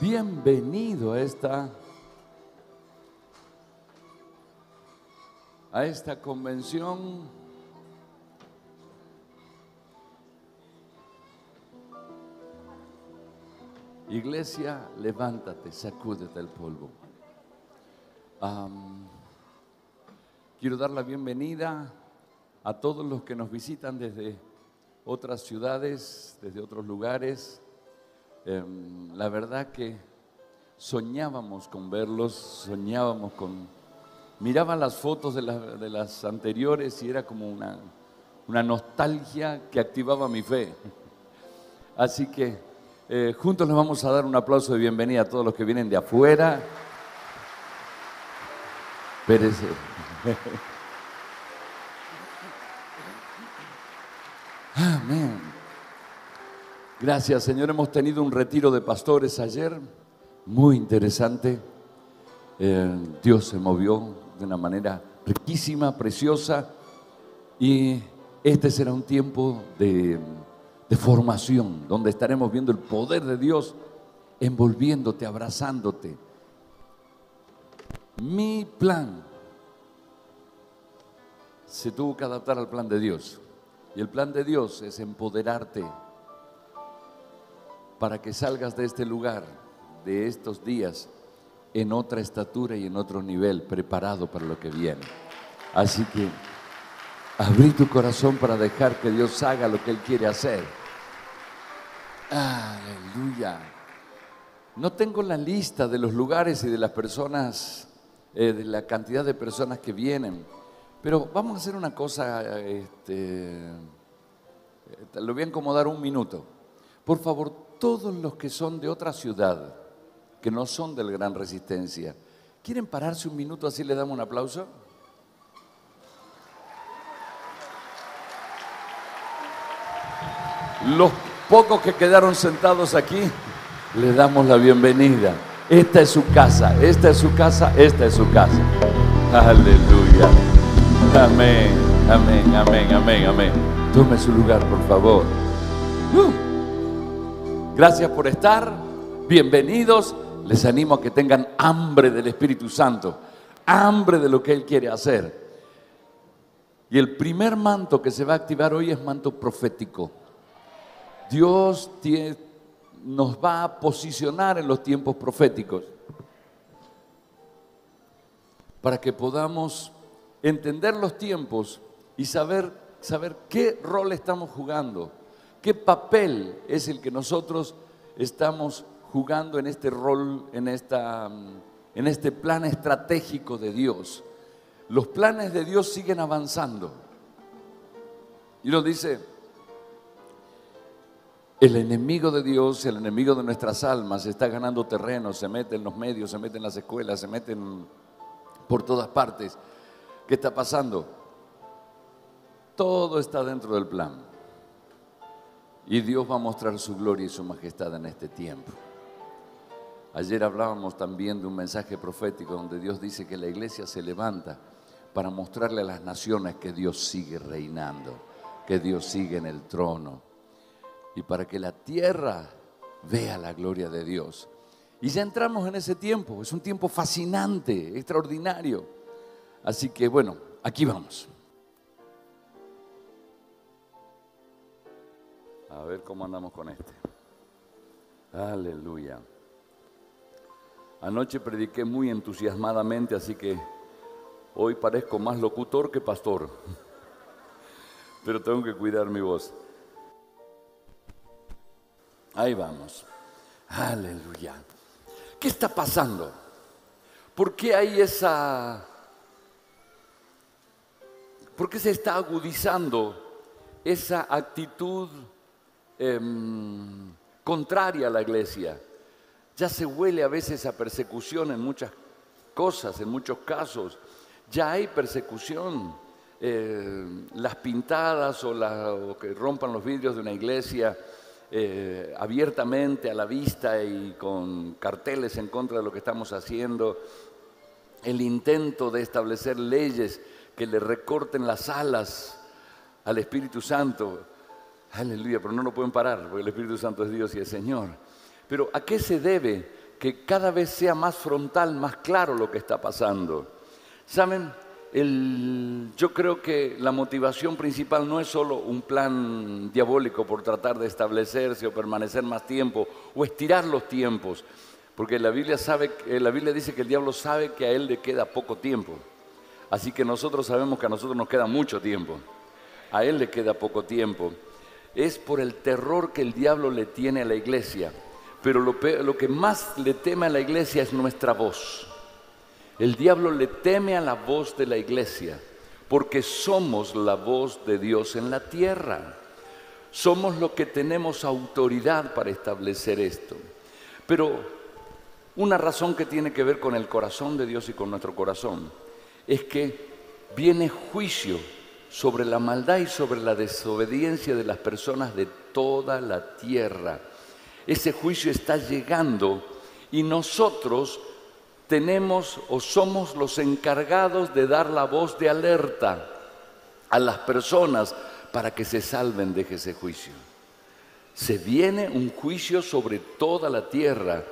Bienvenido a esta a esta convención Iglesia, levántate, sacúdete el polvo. Quiero dar la bienvenida a todos los que nos visitan desde otras ciudades, desde otros lugares. Em, la verdad que soñábamos con verlos, soñábamos con... Miraba las fotos de, la- de las anteriores y era como una, una nostalgia que activaba mi fe. Así que eh, juntos les vamos a dar un aplauso de bienvenida a todos los que vienen de afuera. Espérese. Amén. Gracias, Señor. Hemos tenido un retiro de pastores ayer, muy interesante. Eh, Dios se movió de una manera riquísima, preciosa. Y este será un tiempo de, de formación, donde estaremos viendo el poder de Dios envolviéndote, abrazándote. Mi plan se tuvo que adaptar al plan de Dios. Y el plan de Dios es empoderarte para que salgas de este lugar, de estos días, en otra estatura y en otro nivel, preparado para lo que viene. Así que abrí tu corazón para dejar que Dios haga lo que Él quiere hacer. Aleluya. No tengo la lista de los lugares y de las personas, eh, de la cantidad de personas que vienen, pero vamos a hacer una cosa, este, eh, lo voy a acomodar un minuto. Por favor, todos los que son de otra ciudad, que no son del Gran Resistencia, ¿quieren pararse un minuto así le damos un aplauso? Los pocos que quedaron sentados aquí, le damos la bienvenida. Esta es su casa, esta es su casa, esta es su casa. Aleluya. Amén, amén, amén, amén, amén. Tome su lugar, por favor. Uh. Gracias por estar. Bienvenidos. Les animo a que tengan hambre del Espíritu Santo, hambre de lo que Él quiere hacer. Y el primer manto que se va a activar hoy es manto profético. Dios nos va a posicionar en los tiempos proféticos para que podamos entender los tiempos y saber, saber qué rol estamos jugando, qué papel es el que nosotros estamos jugando en este rol, en, esta, mm, en este plan estratégico de Dios. Los planes de Dios siguen avanzando. Y nos dice, el enemigo de Dios, el enemigo de nuestras almas está ganando terreno, se mete en los medios, se mete en las escuelas, se mete en- por todas partes. ¿Qué está pasando? Todo está dentro del plan. Y Dios va a mostrar su gloria y su majestad en este tiempo. Ayer hablábamos también de un mensaje profético donde Dios dice que la iglesia se levanta para mostrarle a las naciones que Dios sigue reinando, que Dios sigue en el trono y para que la tierra vea la gloria de Dios. Y ya entramos en ese tiempo, es un tiempo fascinante, extraordinario. Así que bueno, aquí vamos. A ver cómo andamos con este. Aleluya. Anoche prediqué muy entusiasmadamente, así que hoy parezco más locutor que pastor. Pero tengo que cuidar mi voz. Ahí vamos. Aleluya. ¿Qué está pasando? ¿Por qué hay esa... ¿Por qué se está agudizando esa actitud em, contraria a la iglesia? Ya se huele a veces a persecución en muchas cosas, en muchos casos. Ya hay persecución. Eh, las pintadas o, que rompan los vidrios de una iglesia eh, abiertamente a la vista y con carteles en contra de lo que estamos haciendo. El intento de establecer leyes que le recorten las alas al Espíritu Santo. Aleluya, pero no lo pueden parar porque el Espíritu Santo es Dios y es Señor. Pero ¿a qué se debe que cada vez sea más frontal, más claro lo que está pasando. ¿Saben? yo creo que la motivación principal no es solo un plan diabólico por tratar de establecerse o permanecer más tiempo o estirar los tiempos, porque la Biblia, sabe, la Biblia dice que el diablo sabe que a él le queda poco tiempo. Así que nosotros sabemos que a nosotros nos queda mucho tiempo. A él le queda poco tiempo. Es por el terror que el diablo le tiene a la iglesia. Pero lo, que más le teme a la iglesia es nuestra voz. El diablo le teme a la voz de la iglesia porque somos la voz de Dios en la tierra. Somos los que tenemos autoridad para establecer esto. Pero una razón que tiene que ver con el corazón de Dios y con nuestro corazón es que viene juicio sobre la maldad y sobre la desobediencia de las personas de toda la tierra. Ese juicio está llegando y nosotros tenemos o somos los encargados de dar la voz de alerta a las personas para que se salven de ese juicio. Se viene un juicio sobre toda la tierra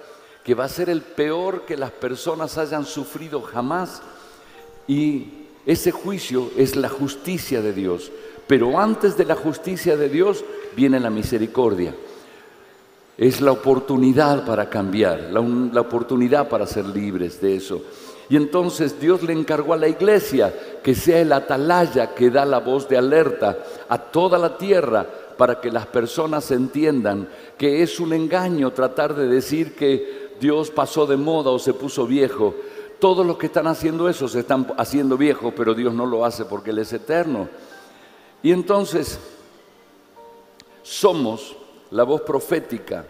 que va a ser el peor que las personas hayan sufrido jamás y ese juicio es la justicia de Dios. Pero antes de la justicia de Dios viene la misericordia es la oportunidad para cambiar, la, oportunidad para ser libres de eso. Y entonces Dios le encargó a la iglesia que sea el atalaya que da la voz de alerta a toda la tierra para que las personas entiendan que es un engaño tratar de decir que Dios pasó de moda o se puso viejo. Todos los que están haciendo eso se están haciendo viejos, pero Dios no lo hace porque Él es eterno. Y entonces somos la voz profética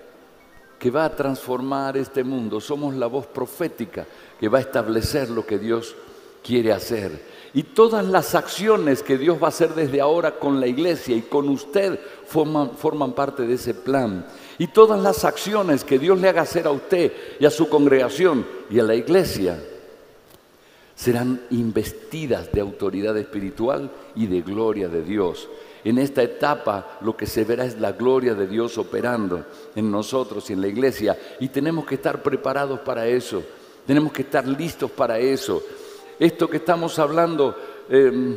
que va a transformar este mundo. Somos la voz profética que va a establecer lo que Dios quiere hacer. Y todas las acciones que Dios va a hacer desde ahora con la iglesia y con usted forman, parte de ese plan. Y todas las acciones que Dios le haga hacer a usted y a su congregación y a la iglesia serán investidas de autoridad espiritual y de gloria de Dios. En esta etapa lo que se verá es la gloria de Dios operando en nosotros y en la iglesia. Y tenemos que estar preparados para eso. Tenemos que estar listos para eso. Esto que estamos hablando em,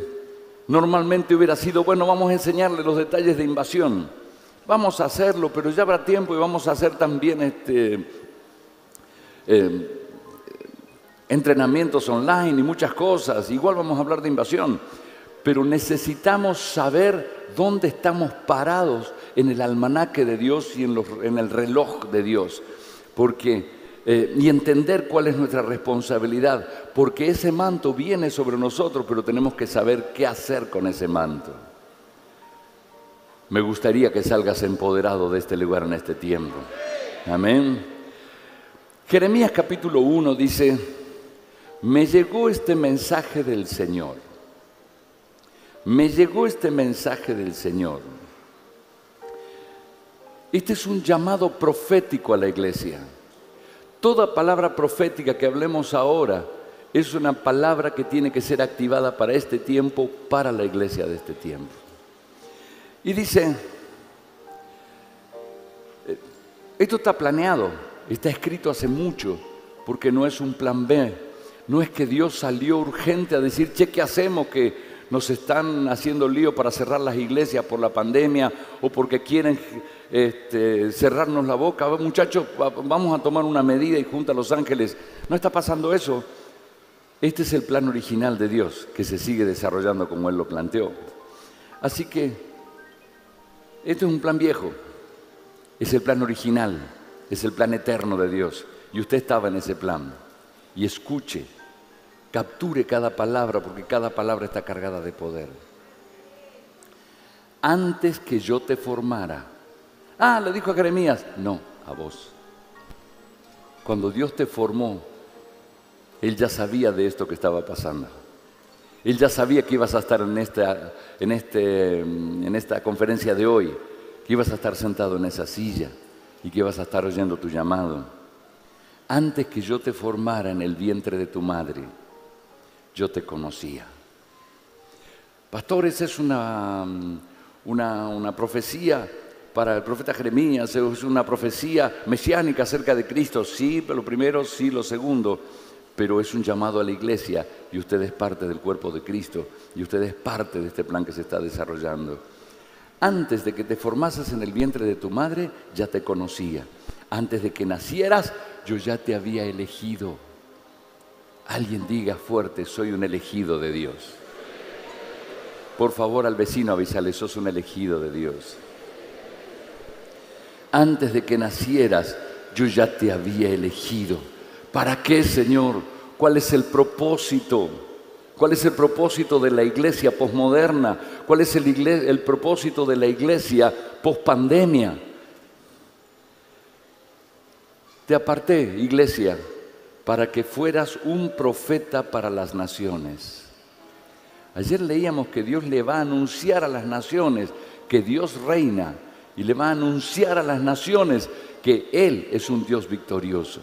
normalmente hubiera sido, bueno, vamos a enseñarle los detalles de invasión. Vamos a hacerlo, pero ya habrá tiempo y vamos a hacer también este, em, entrenamientos online y muchas cosas. Igual vamos a hablar de invasión pero necesitamos saber dónde estamos parados en el almanaque de Dios y en, el reloj de Dios, porque eh, y entender cuál es nuestra responsabilidad, porque ese manto viene sobre nosotros, pero tenemos que saber qué hacer con ese manto. Me gustaría que salgas empoderado de este lugar en este tiempo. Amén. Jeremías capítulo 1 dice, me llegó este mensaje del Señor me llegó este mensaje del Señor. Este es un llamado profético a la iglesia. Toda palabra profética que hablemos ahora es una palabra que tiene que ser activada para este tiempo, para la iglesia de este tiempo. Y dice, eh, esto está planeado, está escrito hace mucho, porque no es un plan B, no es que Dios salió urgente a decir, che, ¿qué hacemos? Que nos están haciendo lío para cerrar las iglesias por la pandemia o porque quieren este, cerrarnos la boca. Muchachos, vamos a tomar una medida y junto a los ángeles. No está pasando eso. Este es el plan original de Dios que se sigue desarrollando como Él lo planteó. Así que, este es un plan viejo, es el plan original, es el plan eterno de Dios. Y usted estaba en ese plan. Y escuche Capture cada palabra porque cada palabra está cargada de poder. Antes que yo te formara. Ah, le dijo a Jeremías. No, a vos. Cuando Dios te formó, Él ya sabía de esto que estaba pasando. Él ya sabía que ibas a estar en esta, en, este, en esta conferencia de hoy, que ibas a estar sentado en esa silla y que ibas a estar oyendo tu llamado. Antes que yo te formara en el vientre de tu madre, yo te conocía. Pastores, es una, una, profecía para el profeta Jeremías, es una profecía mesiánica acerca de Cristo. Sí, lo primero, sí, lo segundo. Pero es un llamado a la iglesia y usted es parte del cuerpo de Cristo y usted es parte de este plan que se está desarrollando. Antes de que te formases en el vientre de tu madre, ya te conocía. Antes de que nacieras, yo ya te había elegido. Alguien diga fuerte, soy un elegido de Dios. Por favor, al vecino avísale, sos un elegido de Dios antes de que nacieras, yo ya te había elegido. ¿Para qué, Señor? ¿Cuál es el propósito? ¿Cuál es el propósito de la iglesia posmoderna? ¿Cuál es el, el propósito de la iglesia pospandemia? Te aparté, iglesia, para que fueras un profeta para las naciones. Ayer leíamos que Dios le va a anunciar a las naciones que Dios reina y le va a anunciar a las naciones que Él es un Dios victorioso.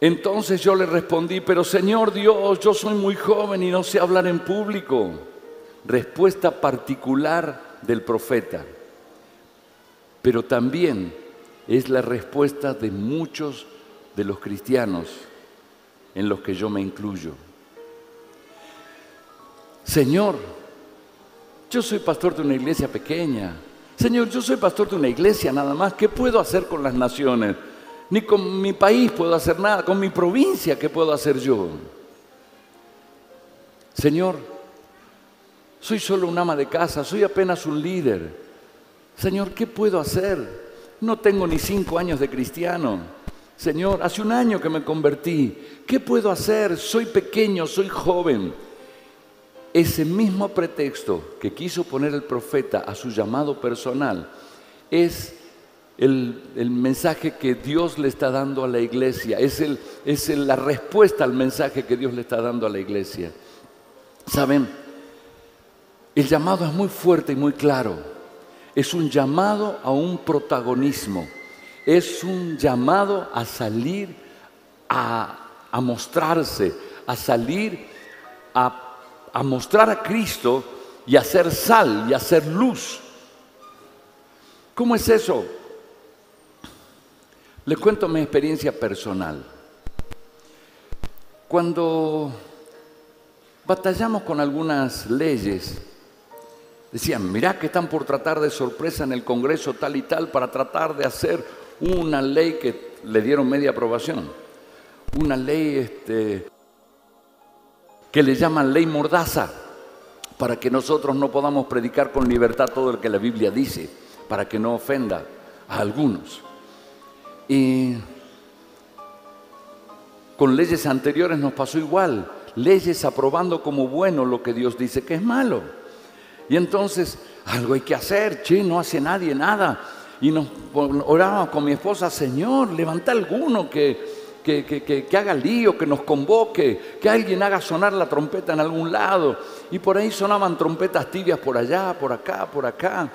Entonces yo le respondí, pero Señor Dios, yo soy muy joven y no sé hablar en público. Respuesta particular del profeta, pero también es la respuesta de muchos de los cristianos en los que yo me incluyo. Señor, yo soy pastor de una iglesia pequeña. Señor, yo soy pastor de una iglesia nada más. ¿Qué puedo hacer con las naciones? Ni con mi país puedo hacer nada. Con mi provincia, ¿qué puedo hacer yo? Señor, soy solo un ama de casa, soy apenas un líder. Señor, ¿qué puedo hacer? No tengo ni cinco años de cristiano. Señor, hace un año que me convertí. ¿Qué puedo hacer? Soy pequeño, soy joven ese mismo pretexto que quiso poner el profeta a su llamado personal es el, mensaje que Dios le está dando a la iglesia, es, la respuesta al mensaje que Dios le está dando a la iglesia. Saben, el llamado es muy fuerte y muy claro. Es un llamado a un protagonismo. Es un llamado a salir a, mostrarse, a salir a a mostrar a Cristo y a ser sal y a ser luz. ¿Cómo es eso? Les cuento mi experiencia personal. Cuando batallamos con algunas leyes, decían, mirá que están por tratar de sorpresa en el Congreso tal y tal para tratar de hacer una ley que le dieron media aprobación. Una ley este, que le llaman ley mordaza, para que nosotros no podamos predicar con libertad todo lo que la Biblia dice, para que no ofenda a algunos. Y con leyes anteriores nos pasó igual, leyes aprobando como bueno lo que Dios dice que es malo. Y entonces, algo hay que hacer, che, no hace nadie nada. Y nos orábamos con mi esposa, Señor, levanta alguno que, que, haga lío, que nos convoque, que alguien haga sonar la trompeta en algún lado. Y por ahí sonaban trompetas tibias por allá, por acá, por acá.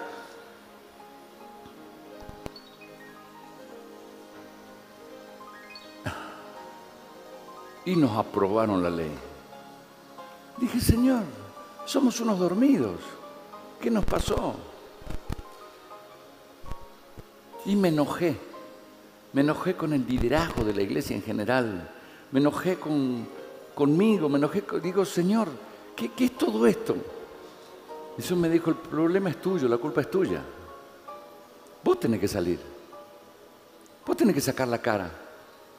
Y nos aprobaron la ley. Dije, Señor, somos unos dormidos. ¿Qué nos pasó? Y me enojé. Me enojé con el liderazgo de la iglesia en general. Me enojé con, conmigo, me enojé, digo, Señor, ¿qué, es todo esto? Jesús me dijo, el problema es tuyo, la culpa es tuya. Vos tenés que salir. Vos tenés que sacar la cara.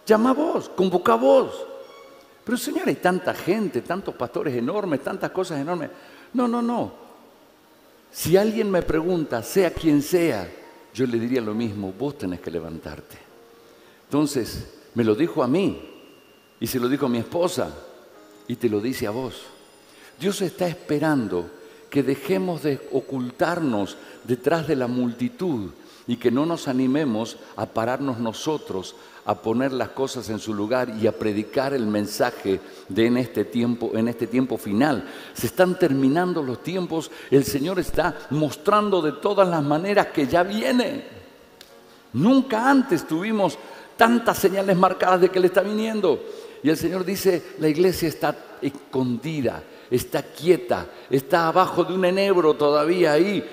Llama a vos, convoca a vos. Pero Señor, hay tanta gente, tantos pastores enormes, tantas cosas enormes. No, no, no. Si alguien me pregunta, sea quien sea, yo le diría lo mismo, vos tenés que levantarte. Entonces, me lo dijo a mí y se lo dijo a mi esposa y te lo dice a vos. Dios está esperando que dejemos de ocultarnos detrás de la multitud y que no nos animemos a pararnos nosotros, a poner las cosas en su lugar y a predicar el mensaje de en este tiempo, en este tiempo final. Se están terminando los tiempos, el Señor está mostrando de todas las maneras que ya viene. Nunca antes tuvimos tantas señales marcadas de que Él está viniendo. Y el Señor dice, la iglesia está escondida, está quieta, está abajo de un enebro todavía ahí,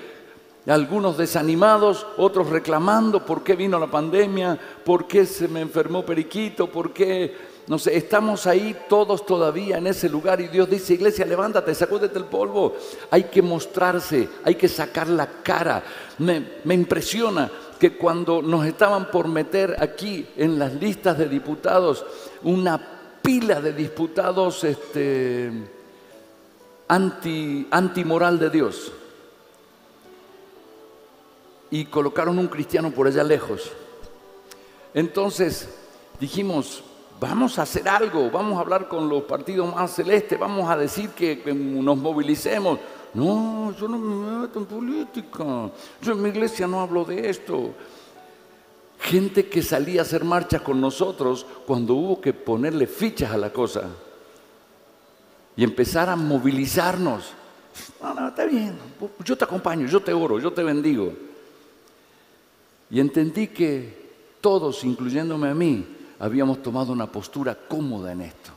algunos desanimados, otros reclamando por qué vino la pandemia, por qué se me enfermó Periquito, por qué no sé, estamos ahí todos todavía en ese lugar y Dios dice, iglesia, levántate, sacúdete el polvo. Hay que mostrarse, hay que sacar la cara. Me, me, impresiona que cuando nos estaban por meter aquí en las listas de diputados una pila de diputados este, anti, antimoral de Dios y colocaron un cristiano por allá lejos. Entonces dijimos, vamos a hacer algo, vamos a hablar con los partidos más celestes, vamos a decir que, nos movilicemos. No, yo no me meto en política, yo en mi iglesia no hablo de esto. Gente que salía a hacer marchas con nosotros cuando hubo que ponerle fichas a la cosa y empezar a movilizarnos. No, no, está bien, yo te acompaño, yo te oro, yo te bendigo. Y entendí que todos, incluyéndome a mí, habíamos tomado una postura cómoda en esto.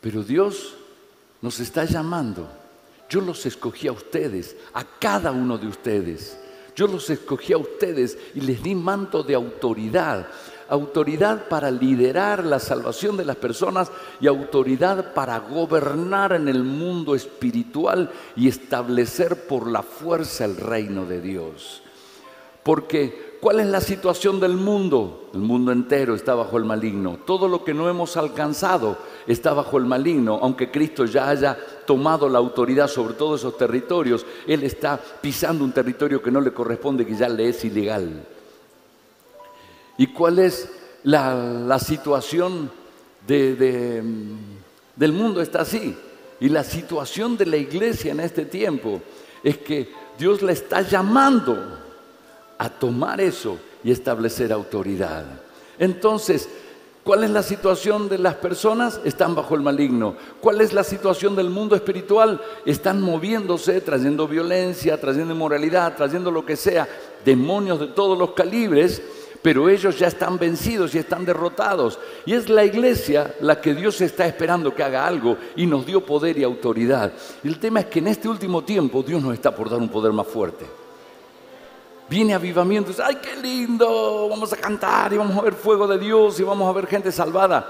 Pero Dios nos está llamando. Yo los escogí a ustedes, a cada uno de ustedes. Yo los escogí a ustedes y les di manto de autoridad. Autoridad para liderar la salvación de las personas y autoridad para gobernar en el mundo espiritual y establecer por la fuerza el reino de Dios. Porque ¿cuál es la situación del mundo? El mundo entero está bajo el maligno. Todo lo que no hemos alcanzado está bajo el maligno. Aunque Cristo ya haya tomado la autoridad sobre todos esos territorios, Él está pisando un territorio que no le corresponde, que ya le es ilegal. ¿Y cuál es la, situación del mundo? Está así. Y la situación de la iglesia en este tiempo es que Dios la está llamando a tomar eso y establecer autoridad. Entonces, ¿cuál es la situación de las personas? Están bajo el maligno. ¿Cuál es la situación del mundo espiritual? Están moviéndose, trayendo violencia, trayendo inmoralidad, trayendo lo que sea, demonios de todos los calibres, pero ellos ya están vencidos y están derrotados. Y es la iglesia la que Dios está esperando que haga algo y nos dio poder y autoridad. El tema es que en este último tiempo Dios nos está por dar un poder más fuerte viene avivamiento, ay, qué lindo, vamos a cantar y vamos a ver fuego de Dios y vamos a ver gente salvada.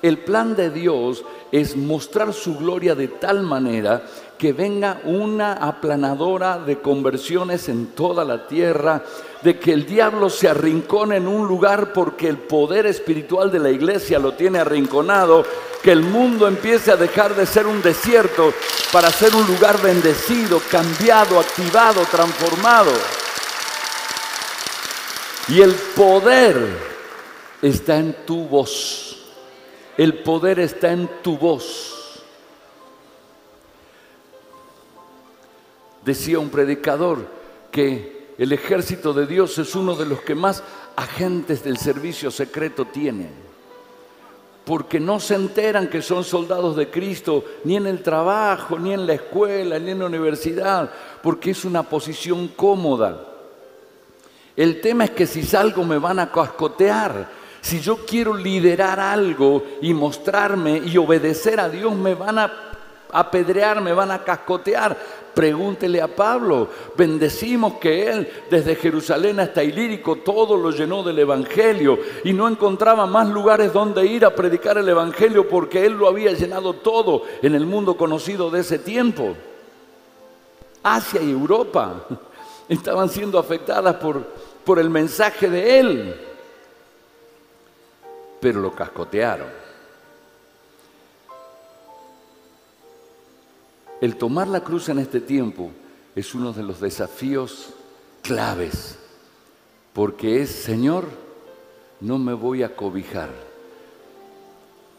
El plan de Dios es mostrar su gloria de tal manera que venga una aplanadora de conversiones en toda la tierra, de que el diablo se arrincone en un lugar porque el poder espiritual de la iglesia lo tiene arrinconado, que el mundo empiece a dejar de ser un desierto para ser un lugar bendecido, cambiado, activado, transformado. Y el poder está en tu voz. El poder está en tu voz. Decía un predicador que el ejército de Dios es uno de los que más agentes del servicio secreto tienen. Porque no se enteran que son soldados de Cristo ni en el trabajo, ni en la escuela, ni en la universidad, porque es una posición cómoda. El tema es que si salgo me van a cascotear. Si yo quiero liderar algo y mostrarme y obedecer a Dios, me van a apedrear, me van a cascotear. Pregúntele a Pablo. Bendecimos que él desde Jerusalén hasta Ilírico todo lo llenó del Evangelio y no encontraba más lugares donde ir a predicar el Evangelio porque él lo había llenado todo en el mundo conocido de ese tiempo. Asia y Europa estaban siendo afectadas por, por el mensaje de Él, pero lo cascotearon. El tomar la cruz en este tiempo es uno de los desafíos claves, porque es, Señor, no me voy a cobijar,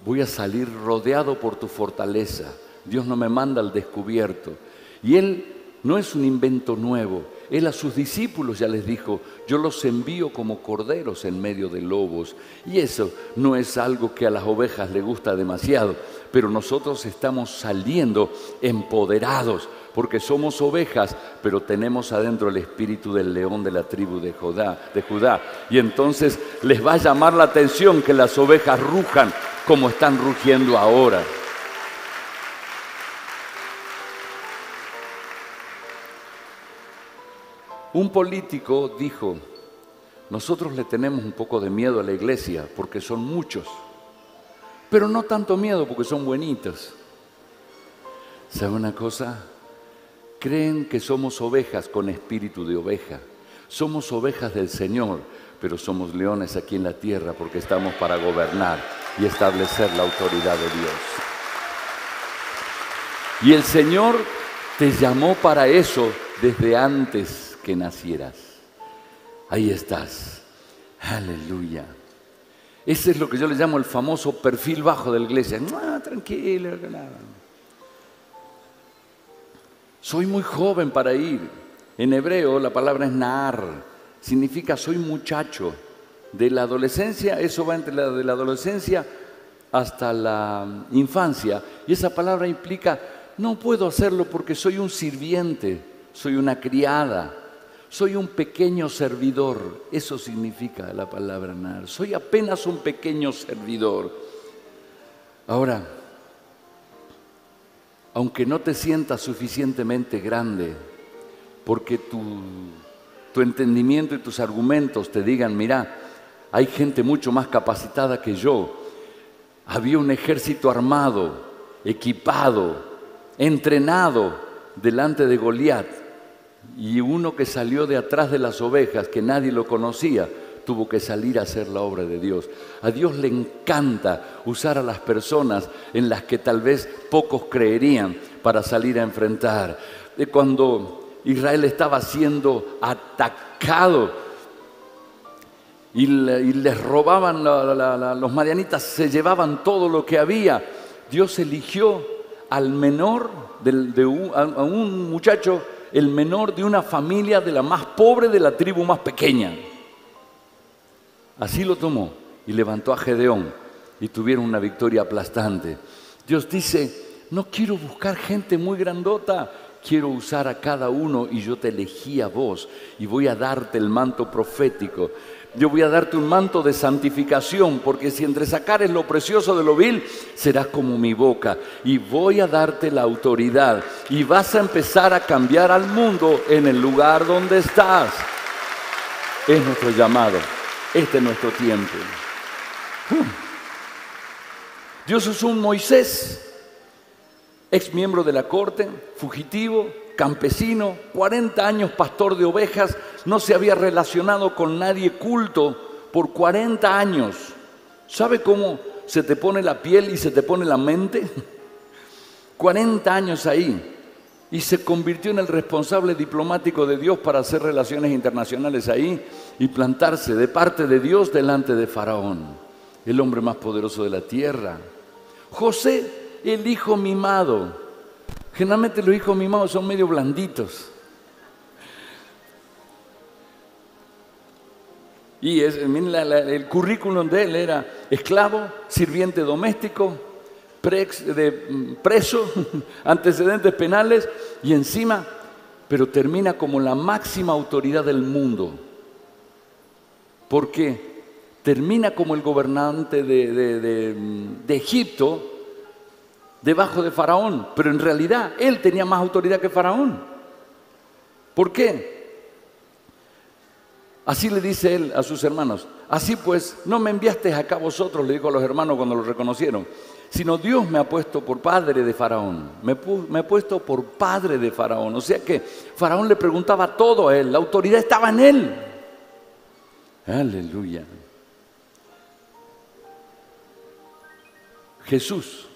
voy a salir rodeado por tu fortaleza. Dios no me manda al descubierto. Y Él no es un invento nuevo, él a sus discípulos ya les dijo, yo los envío como corderos en medio de lobos. Y eso no es algo que a las ovejas le gusta demasiado, pero nosotros estamos saliendo empoderados porque somos ovejas, pero tenemos adentro el espíritu del león de la tribu de Judá, de Judá. Y entonces les va a llamar la atención que las ovejas rujan como están rugiendo ahora. Un político dijo, nosotros le tenemos un poco de miedo a la iglesia porque son muchos, pero no tanto miedo porque son buenitos. ¿Sabe una cosa? Creen que somos ovejas con espíritu de oveja. Somos ovejas del Señor, pero somos leones aquí en la tierra porque estamos para gobernar y establecer la autoridad de Dios. Y el Señor te llamó para eso desde antes que nacieras. Ahí estás. Aleluya. Ese es lo que yo le llamo el famoso perfil bajo de la iglesia. No, tranquilo, nada. Soy muy joven para ir. En hebreo la palabra es nar, significa soy muchacho. De la adolescencia, eso va entre la de la adolescencia hasta la infancia. Y esa palabra implica, no puedo hacerlo porque soy un sirviente, soy una criada, soy un pequeño servidor. Eso significa la palabra nar. Soy apenas un pequeño servidor. Ahora, aunque no te sientas suficientemente grande, porque tu, tu entendimiento y tus argumentos te digan, mira, hay gente mucho más capacitada que yo. Había un ejército armado, equipado, entrenado delante de Goliat. Y uno que salió de atrás de las ovejas, que nadie lo conocía, tuvo que salir a hacer la obra de Dios. A Dios le encanta usar a las personas en las que tal vez pocos creerían para salir a enfrentar. De cuando Israel estaba siendo atacado y, les robaban, los marianitas se llevaban todo lo que había, Dios eligió al menor, de, a un muchacho, el menor de una familia de la más pobre de la tribu más pequeña. Así lo tomó y levantó a Gedeón y tuvieron una victoria aplastante. Dios dice, no quiero buscar gente muy grandota, quiero usar a cada uno y yo te elegí a vos y voy a darte el manto profético. Yo voy a darte un manto de santificación, porque si entre sacares lo precioso de lo vil, serás como mi boca. Y voy a darte la autoridad. Y vas a empezar a cambiar al mundo en el lugar donde estás. Es nuestro llamado. Este es nuestro tiempo. Dios es un Moisés, ex miembro de la corte, fugitivo, campesino, 40 años pastor de ovejas, no se había relacionado con nadie culto por 40 años. ¿Sabe cómo se te pone la piel y se te pone la mente? 40 años ahí y se convirtió en el responsable diplomático de Dios para hacer relaciones internacionales ahí y plantarse de parte de Dios delante de Faraón, el hombre más poderoso de la tierra. José, el hijo mimado. Generalmente los hijos mimados son medio blanditos. Y el currículum de él era esclavo, sirviente doméstico, mm, preso, antecedentes penales y encima, pero termina como la máxima autoridad del mundo. Porque termina como el gobernante de, mm, de Egipto debajo de Faraón, pero en realidad él tenía más autoridad que Faraón. ¿Por qué? Así le dice él a sus hermanos. Así pues, no me enviaste acá vosotros, le dijo a los hermanos cuando lo reconocieron sino Dios me ha puesto por padre de Faraón, me, ha puesto por padre de Faraón. O sea que Faraón le preguntaba todo a él, la autoridad estaba en él. Aleluya. Jesús,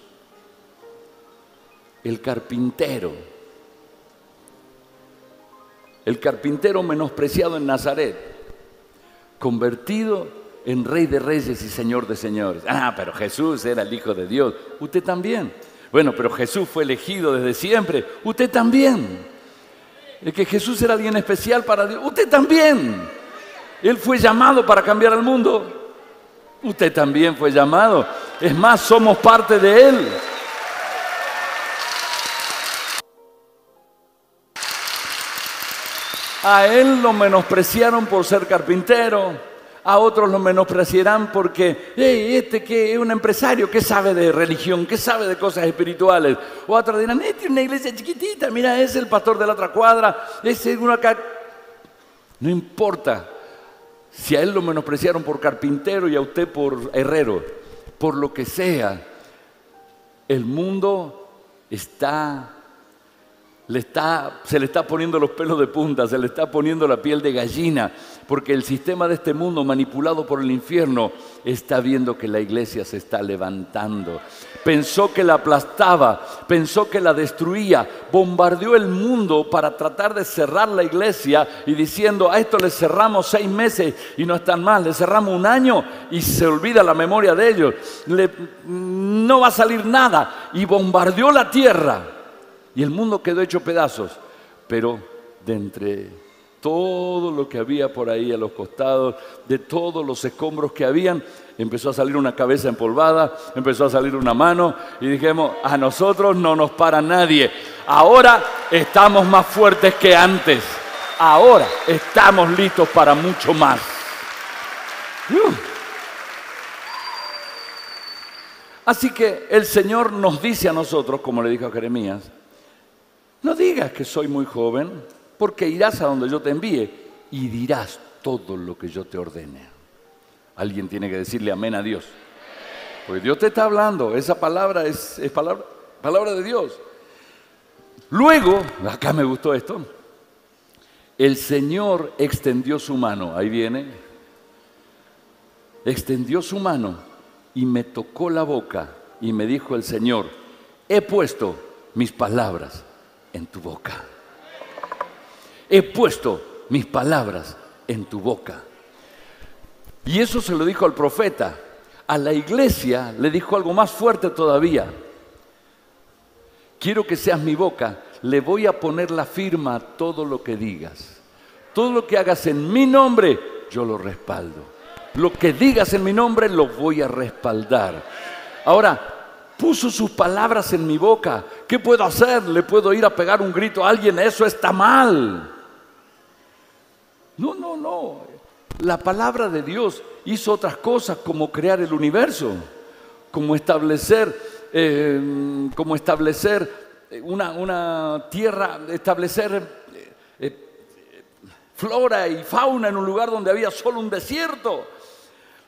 el carpintero, el carpintero menospreciado en Nazaret, convertido en Rey de Reyes y Señor de Señores. Ah, pero Jesús era el Hijo de Dios. Usted también. Bueno, pero Jesús fue elegido desde siempre. Usted también. El que Jesús era alguien especial para Dios. Usted también. Él fue llamado para cambiar al mundo. Usted también fue llamado. Es más, somos parte de Él. A Él lo menospreciaron por ser carpintero a otros lo menospreciarán porque, este que es un empresario, ¿qué sabe de religión? ¿Qué sabe de cosas espirituales? O otros dirán, este es una iglesia chiquitita, mira, es el pastor de la otra cuadra, ese es uno acá. No importa si a él lo menospreciaron por carpintero y a usted por herrero, por lo que sea, el mundo está le está, se le está poniendo los pelos de punta, se le está poniendo la piel de gallina, porque el sistema de este mundo manipulado por el infierno está viendo que la iglesia se está levantando. Pensó que la aplastaba, pensó que la destruía, bombardeó el mundo para tratar de cerrar la iglesia y diciendo, a esto le cerramos seis meses y no están mal, le cerramos un año y se olvida la memoria de ellos, no va a salir nada y bombardeó la tierra y el mundo quedó hecho pedazos, pero de entre todo lo que había por ahí a los costados, de todos los escombros que habían, empezó a salir una cabeza empolvada, empezó a salir una mano y dijimos, a nosotros no nos para nadie. Ahora estamos más fuertes que antes. Ahora estamos listos para mucho más. Uh. Así que el Señor nos dice a nosotros, como le dijo a Jeremías, no digas que soy muy joven, porque irás a donde yo te envíe y dirás todo lo que yo te ordene. Alguien tiene que decirle amén a Dios. Pues Dios te está hablando, esa palabra es, palabra, palabra de Dios. Luego, acá me gustó esto, el Señor extendió su mano, ahí viene, extendió su mano y me tocó la boca y me dijo el Señor, he puesto mis palabras en tu boca. He puesto mis palabras en tu boca. Y eso se lo dijo al profeta. A la iglesia le dijo algo más fuerte todavía. Quiero que seas mi boca. Le voy a poner la firma a todo lo que digas. Todo lo que hagas en mi nombre, yo lo respaldo. Lo que digas en mi nombre, lo voy a respaldar. Ahora, puso sus palabras en mi boca. ¿Qué puedo hacer? ¿Le puedo ir a pegar un grito a alguien? Eso está mal. No, no, no. La palabra de Dios hizo otras cosas como crear el universo, como establecer, eh, como establecer una, una, tierra, establecer eh, eh, flora y fauna en un lugar donde había solo un desierto.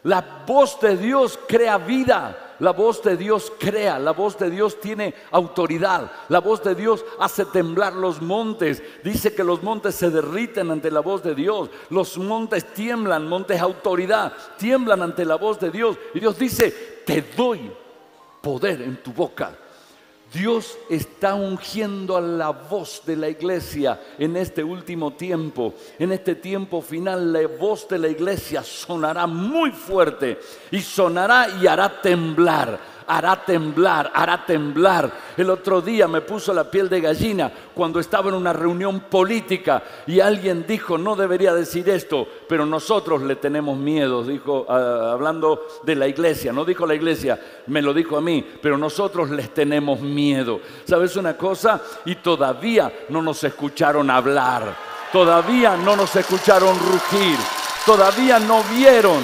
La voz de Dios crea vida. La voz de Dios crea, la voz de Dios tiene autoridad, la voz de Dios hace temblar los montes. Dice que los montes se derriten ante la voz de Dios, los montes tiemblan, montes autoridad, tiemblan ante la voz de Dios. Y Dios dice, te doy poder en tu boca Dios está ungiendo a la voz de la iglesia en este último tiempo. En este tiempo final la voz de la iglesia sonará muy fuerte y sonará y hará temblar hará temblar, hará temblar. El otro día me puso la piel de gallina cuando estaba en una reunión política y alguien dijo, no debería decir esto, pero nosotros le tenemos miedo, dijo, ah, hablando de la iglesia, no dijo la iglesia, me lo dijo a mí, pero nosotros les tenemos miedo. ¿Sabes una cosa? Y todavía no nos escucharon hablar, todavía no nos escucharon rugir, todavía no vieron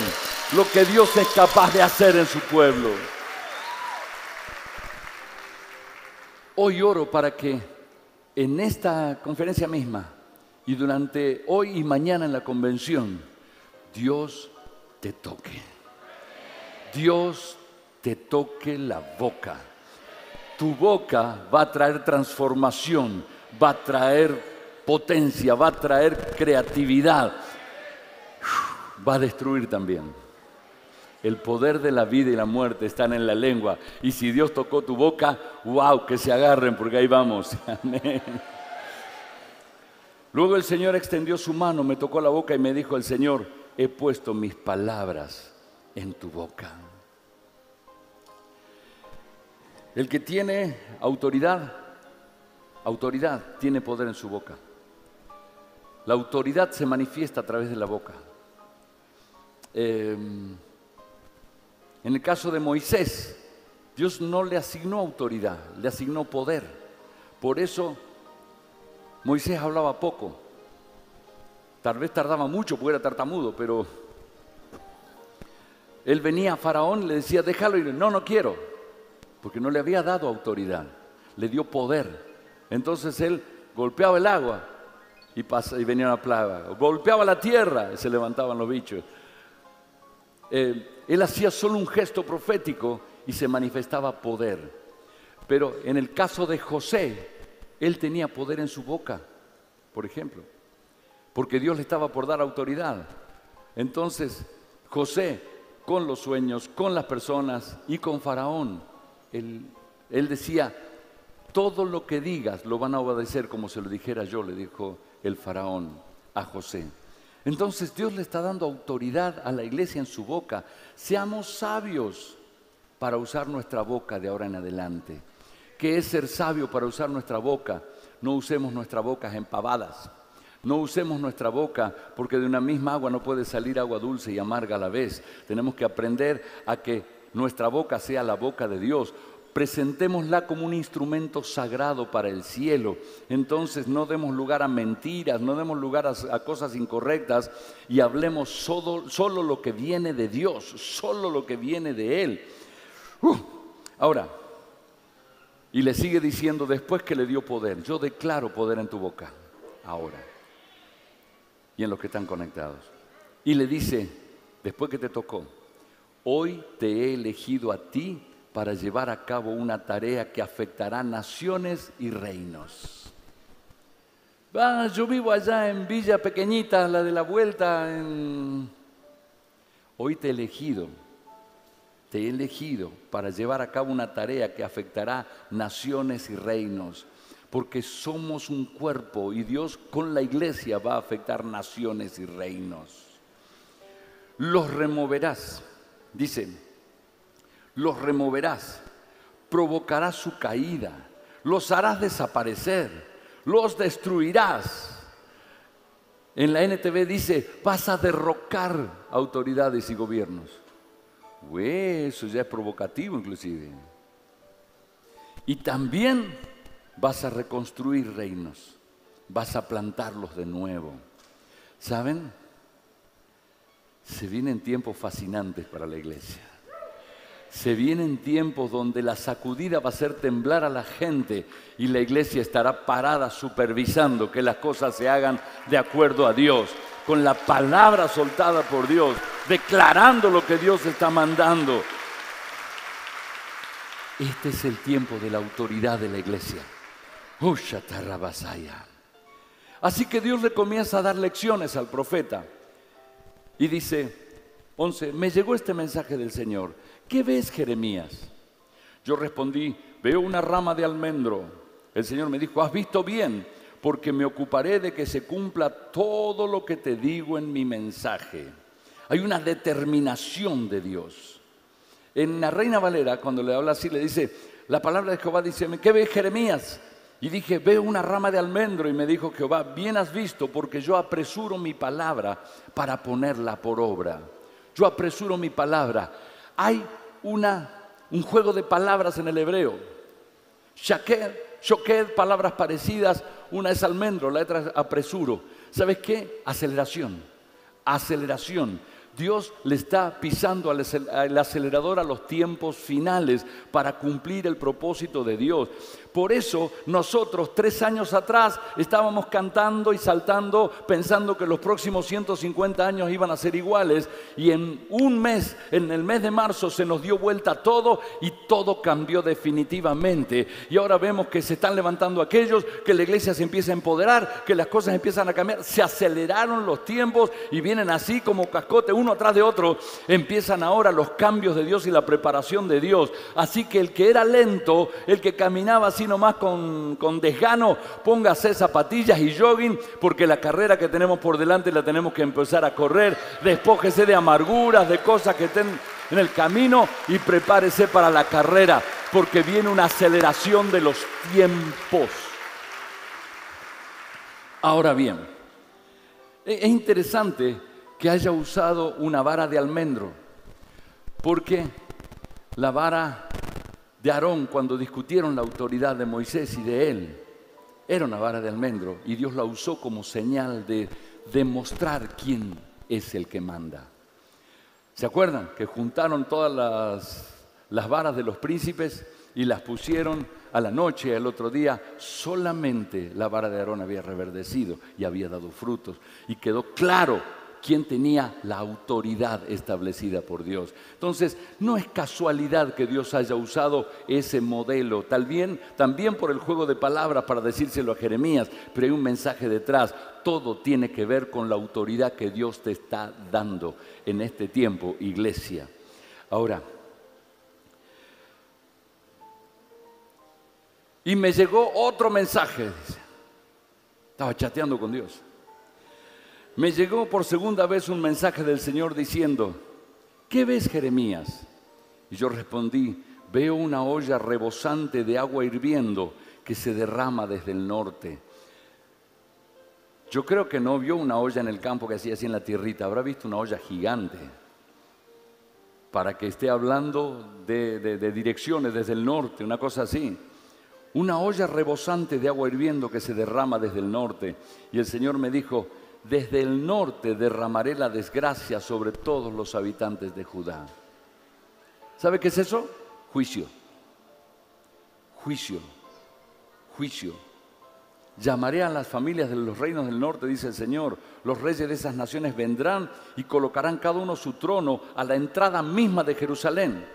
lo que Dios es capaz de hacer en su pueblo. Hoy oro para que en esta conferencia misma y durante hoy y mañana en la convención, Dios te toque. Dios te toque la boca. Tu boca va a traer transformación, va a traer potencia, va a traer creatividad, va a destruir también. El poder de la vida y la muerte están en la lengua. Y si Dios tocó tu boca, wow, que se agarren porque ahí vamos. Amén. Luego el Señor extendió su mano, me tocó la boca y me dijo el Señor, he puesto mis palabras en tu boca. El que tiene autoridad, autoridad tiene poder en su boca. La autoridad se manifiesta a través de la boca. Eh, en el caso de Moisés, Dios no le asignó autoridad, le asignó poder. Por eso Moisés hablaba poco. Tal vez tardaba mucho porque era tartamudo, pero él venía a Faraón le decía, déjalo ir. No, no quiero, porque no le había dado autoridad, le dio poder. Entonces él golpeaba el agua y, pasa, y venía una plaga. Golpeaba la tierra y se levantaban los bichos. Eh, él hacía solo un gesto profético y se manifestaba poder. Pero en el caso de José, él tenía poder en su boca, por ejemplo, porque Dios le estaba por dar autoridad. Entonces, José, con los sueños, con las personas y con Faraón, él, él decía, todo lo que digas lo van a obedecer como se lo dijera yo, le dijo el faraón a José. Entonces Dios le está dando autoridad a la iglesia en su boca. Seamos sabios para usar nuestra boca de ahora en adelante. ¿Qué es ser sabio para usar nuestra boca? No usemos nuestras bocas empavadas. No usemos nuestra boca porque de una misma agua no puede salir agua dulce y amarga a la vez. Tenemos que aprender a que nuestra boca sea la boca de Dios presentémosla como un instrumento sagrado para el cielo. Entonces no demos lugar a mentiras, no demos lugar a, cosas incorrectas y hablemos solo, solo, lo que viene de Dios, solo lo que viene de Él. Ahora, y le sigue diciendo después que le dio poder, yo declaro poder en tu boca, ahora, y en los que están conectados. Y le dice, después que te tocó, hoy te he elegido a ti para llevar a cabo una tarea que afectará naciones y reinos. yo vivo allá en Villa Pequeñita, la de la vuelta. Hoy te he elegido, te he elegido para llevar a cabo una tarea que afectará naciones y reinos, porque somos un cuerpo y Dios con la iglesia va a afectar naciones y reinos. Los removerás, dice los removerás, provocarás su caída, los harás desaparecer, los destruirás. En la NTV dice, vas a derrocar autoridades y gobiernos. eso ya es provocativo inclusive. Y también vas a reconstruir reinos, vas a plantarlos de nuevo. ¿Saben? Se vienen tiempos fascinantes para la iglesia. Se vienen tiempos donde la sacudida va a hacer temblar a la gente y la iglesia estará parada supervisando que las cosas se hagan de acuerdo a Dios, con la palabra soltada por Dios, declarando lo que Dios está mandando. Este es el tiempo de la autoridad de la iglesia. Así que Dios le comienza a dar lecciones al profeta y dice, 11, me llegó este mensaje del Señor ¿qué ves, Jeremías? Yo respondí, veo una rama de almendro. El Señor me dijo, has visto bien, porque me ocuparé de que se cumpla todo lo que te digo en mi mensaje. Hay una determinación de Dios. En la Reina Valera, cuando le habla así, le dice, la palabra de Jehová dice, ¿qué ves, Jeremías? Y dije, veo una rama de almendro. Y me dijo Jehová, bien has visto, porque yo apresuro mi palabra para ponerla por obra. Yo apresuro mi palabra hay una, un juego de palabras en el hebreo. Shaked, shoked, palabras parecidas. Una es almendro, la otra es apresuro. ¿Sabes qué? Aceleración. Aceleración. Dios le está pisando al acelerador a los tiempos finales para cumplir el propósito de Dios. Por eso nosotros tres años atrás estábamos cantando y saltando pensando que los próximos 150 años iban a ser iguales y en un mes, en el mes de marzo, se nos dio vuelta todo y todo cambió definitivamente. Y ahora vemos que se están levantando aquellos, que la iglesia se empieza a empoderar, que las cosas empiezan a cambiar, se aceleraron los tiempos y vienen así como cascote uno atrás de otro, empiezan ahora los cambios de Dios y la preparación de Dios. Así que el que era lento, el que caminaba así, nomás con, con desgano, póngase zapatillas y jogging, porque la carrera que tenemos por delante la tenemos que empezar a correr. Despójese de amarguras, de cosas que estén en el camino y prepárese para la carrera, porque viene una aceleración de los tiempos. Ahora bien, e, es interesante que haya usado una vara de almendro, porque la vara de Aarón cuando discutieron la autoridad de Moisés y de él. Era una vara de almendro y Dios la usó como señal de demostrar quién es el que manda. ¿Se acuerdan que juntaron todas las, varas de los príncipes y las pusieron a la noche, al otro día, solamente la vara de Aarón había reverdecido y había dado frutos. Y quedó claro quién tenía la autoridad establecida por Dios. Entonces, no es casualidad que Dios haya usado ese modelo, tal bien, también por el juego de palabras para decírselo a Jeremías, pero hay un mensaje detrás. Todo tiene que ver con la autoridad que Dios te está dando en este tiempo, iglesia. Ahora, Y me llegó otro mensaje. Estaba chateando con Dios. Me llegó por segunda vez un mensaje del Señor diciendo, ¿qué ves Jeremías? Y yo respondí, veo una olla rebosante de agua hirviendo que se derrama desde el norte. Yo creo que no vio una olla en el campo que hacía así en la tierrita, habrá visto una olla gigante para que esté hablando de, de direcciones desde el norte, una cosa así una olla rebosante de agua hirviendo que se derrama desde el norte. Y el Señor me dijo, desde el norte derramaré la desgracia sobre todos los habitantes de Judá. ¿Sabe qué es eso? Juicio. Juicio. Juicio. Llamaré a las familias de los reinos del norte, dice el Señor. Los reyes de esas naciones vendrán y colocarán cada uno su trono a la entrada misma de Jerusalén.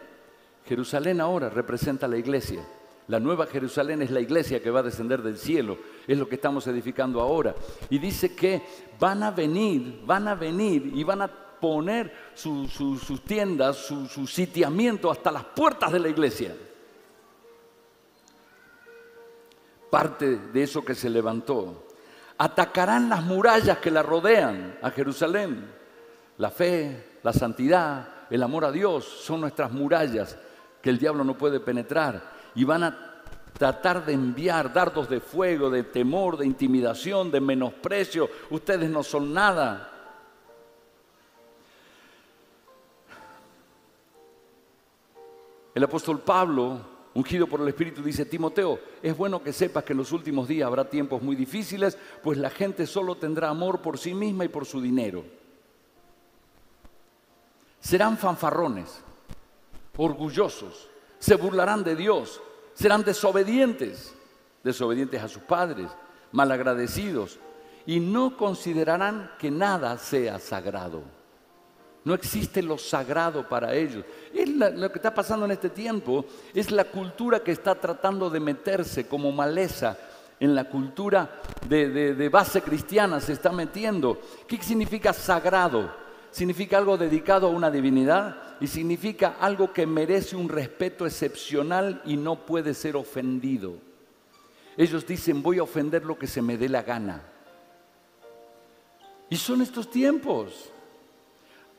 Jerusalén ahora representa la iglesia. La nueva Jerusalén es la iglesia que va a descender del cielo, es lo que estamos edificando ahora. Y dice que van a venir, van a venir y van a poner sus tiendas, su, sitiamiento hasta las puertas de la iglesia. Parte de eso que se levantó. Atacarán las murallas que la rodean a Jerusalén. La fe, la santidad, el amor a Dios son nuestras murallas que el diablo no puede penetrar y van a tratar de enviar dardos de fuego, de temor, de intimidación, de menosprecio. Ustedes no son nada. El apóstol Pablo, ungido por el Espíritu, dice, Timoteo, es bueno que sepas que en los últimos días habrá tiempos muy difíciles, pues la gente solo tendrá amor por sí misma y por su dinero. Serán fanfarrones, orgullosos, se burlarán de Dios, serán desobedientes, desobedientes a sus padres, malagradecidos, y no considerarán que nada sea sagrado. No existe lo sagrado para ellos. Es lo que está pasando en este tiempo es la cultura que está tratando de meterse como maleza en la cultura de, de base cristiana, se está metiendo. ¿Qué significa sagrado? Significa algo dedicado a una divinidad, y significa algo que merece un respeto excepcional y no puede ser ofendido. Ellos dicen, voy a ofender lo que se me dé la gana. Y son estos tiempos.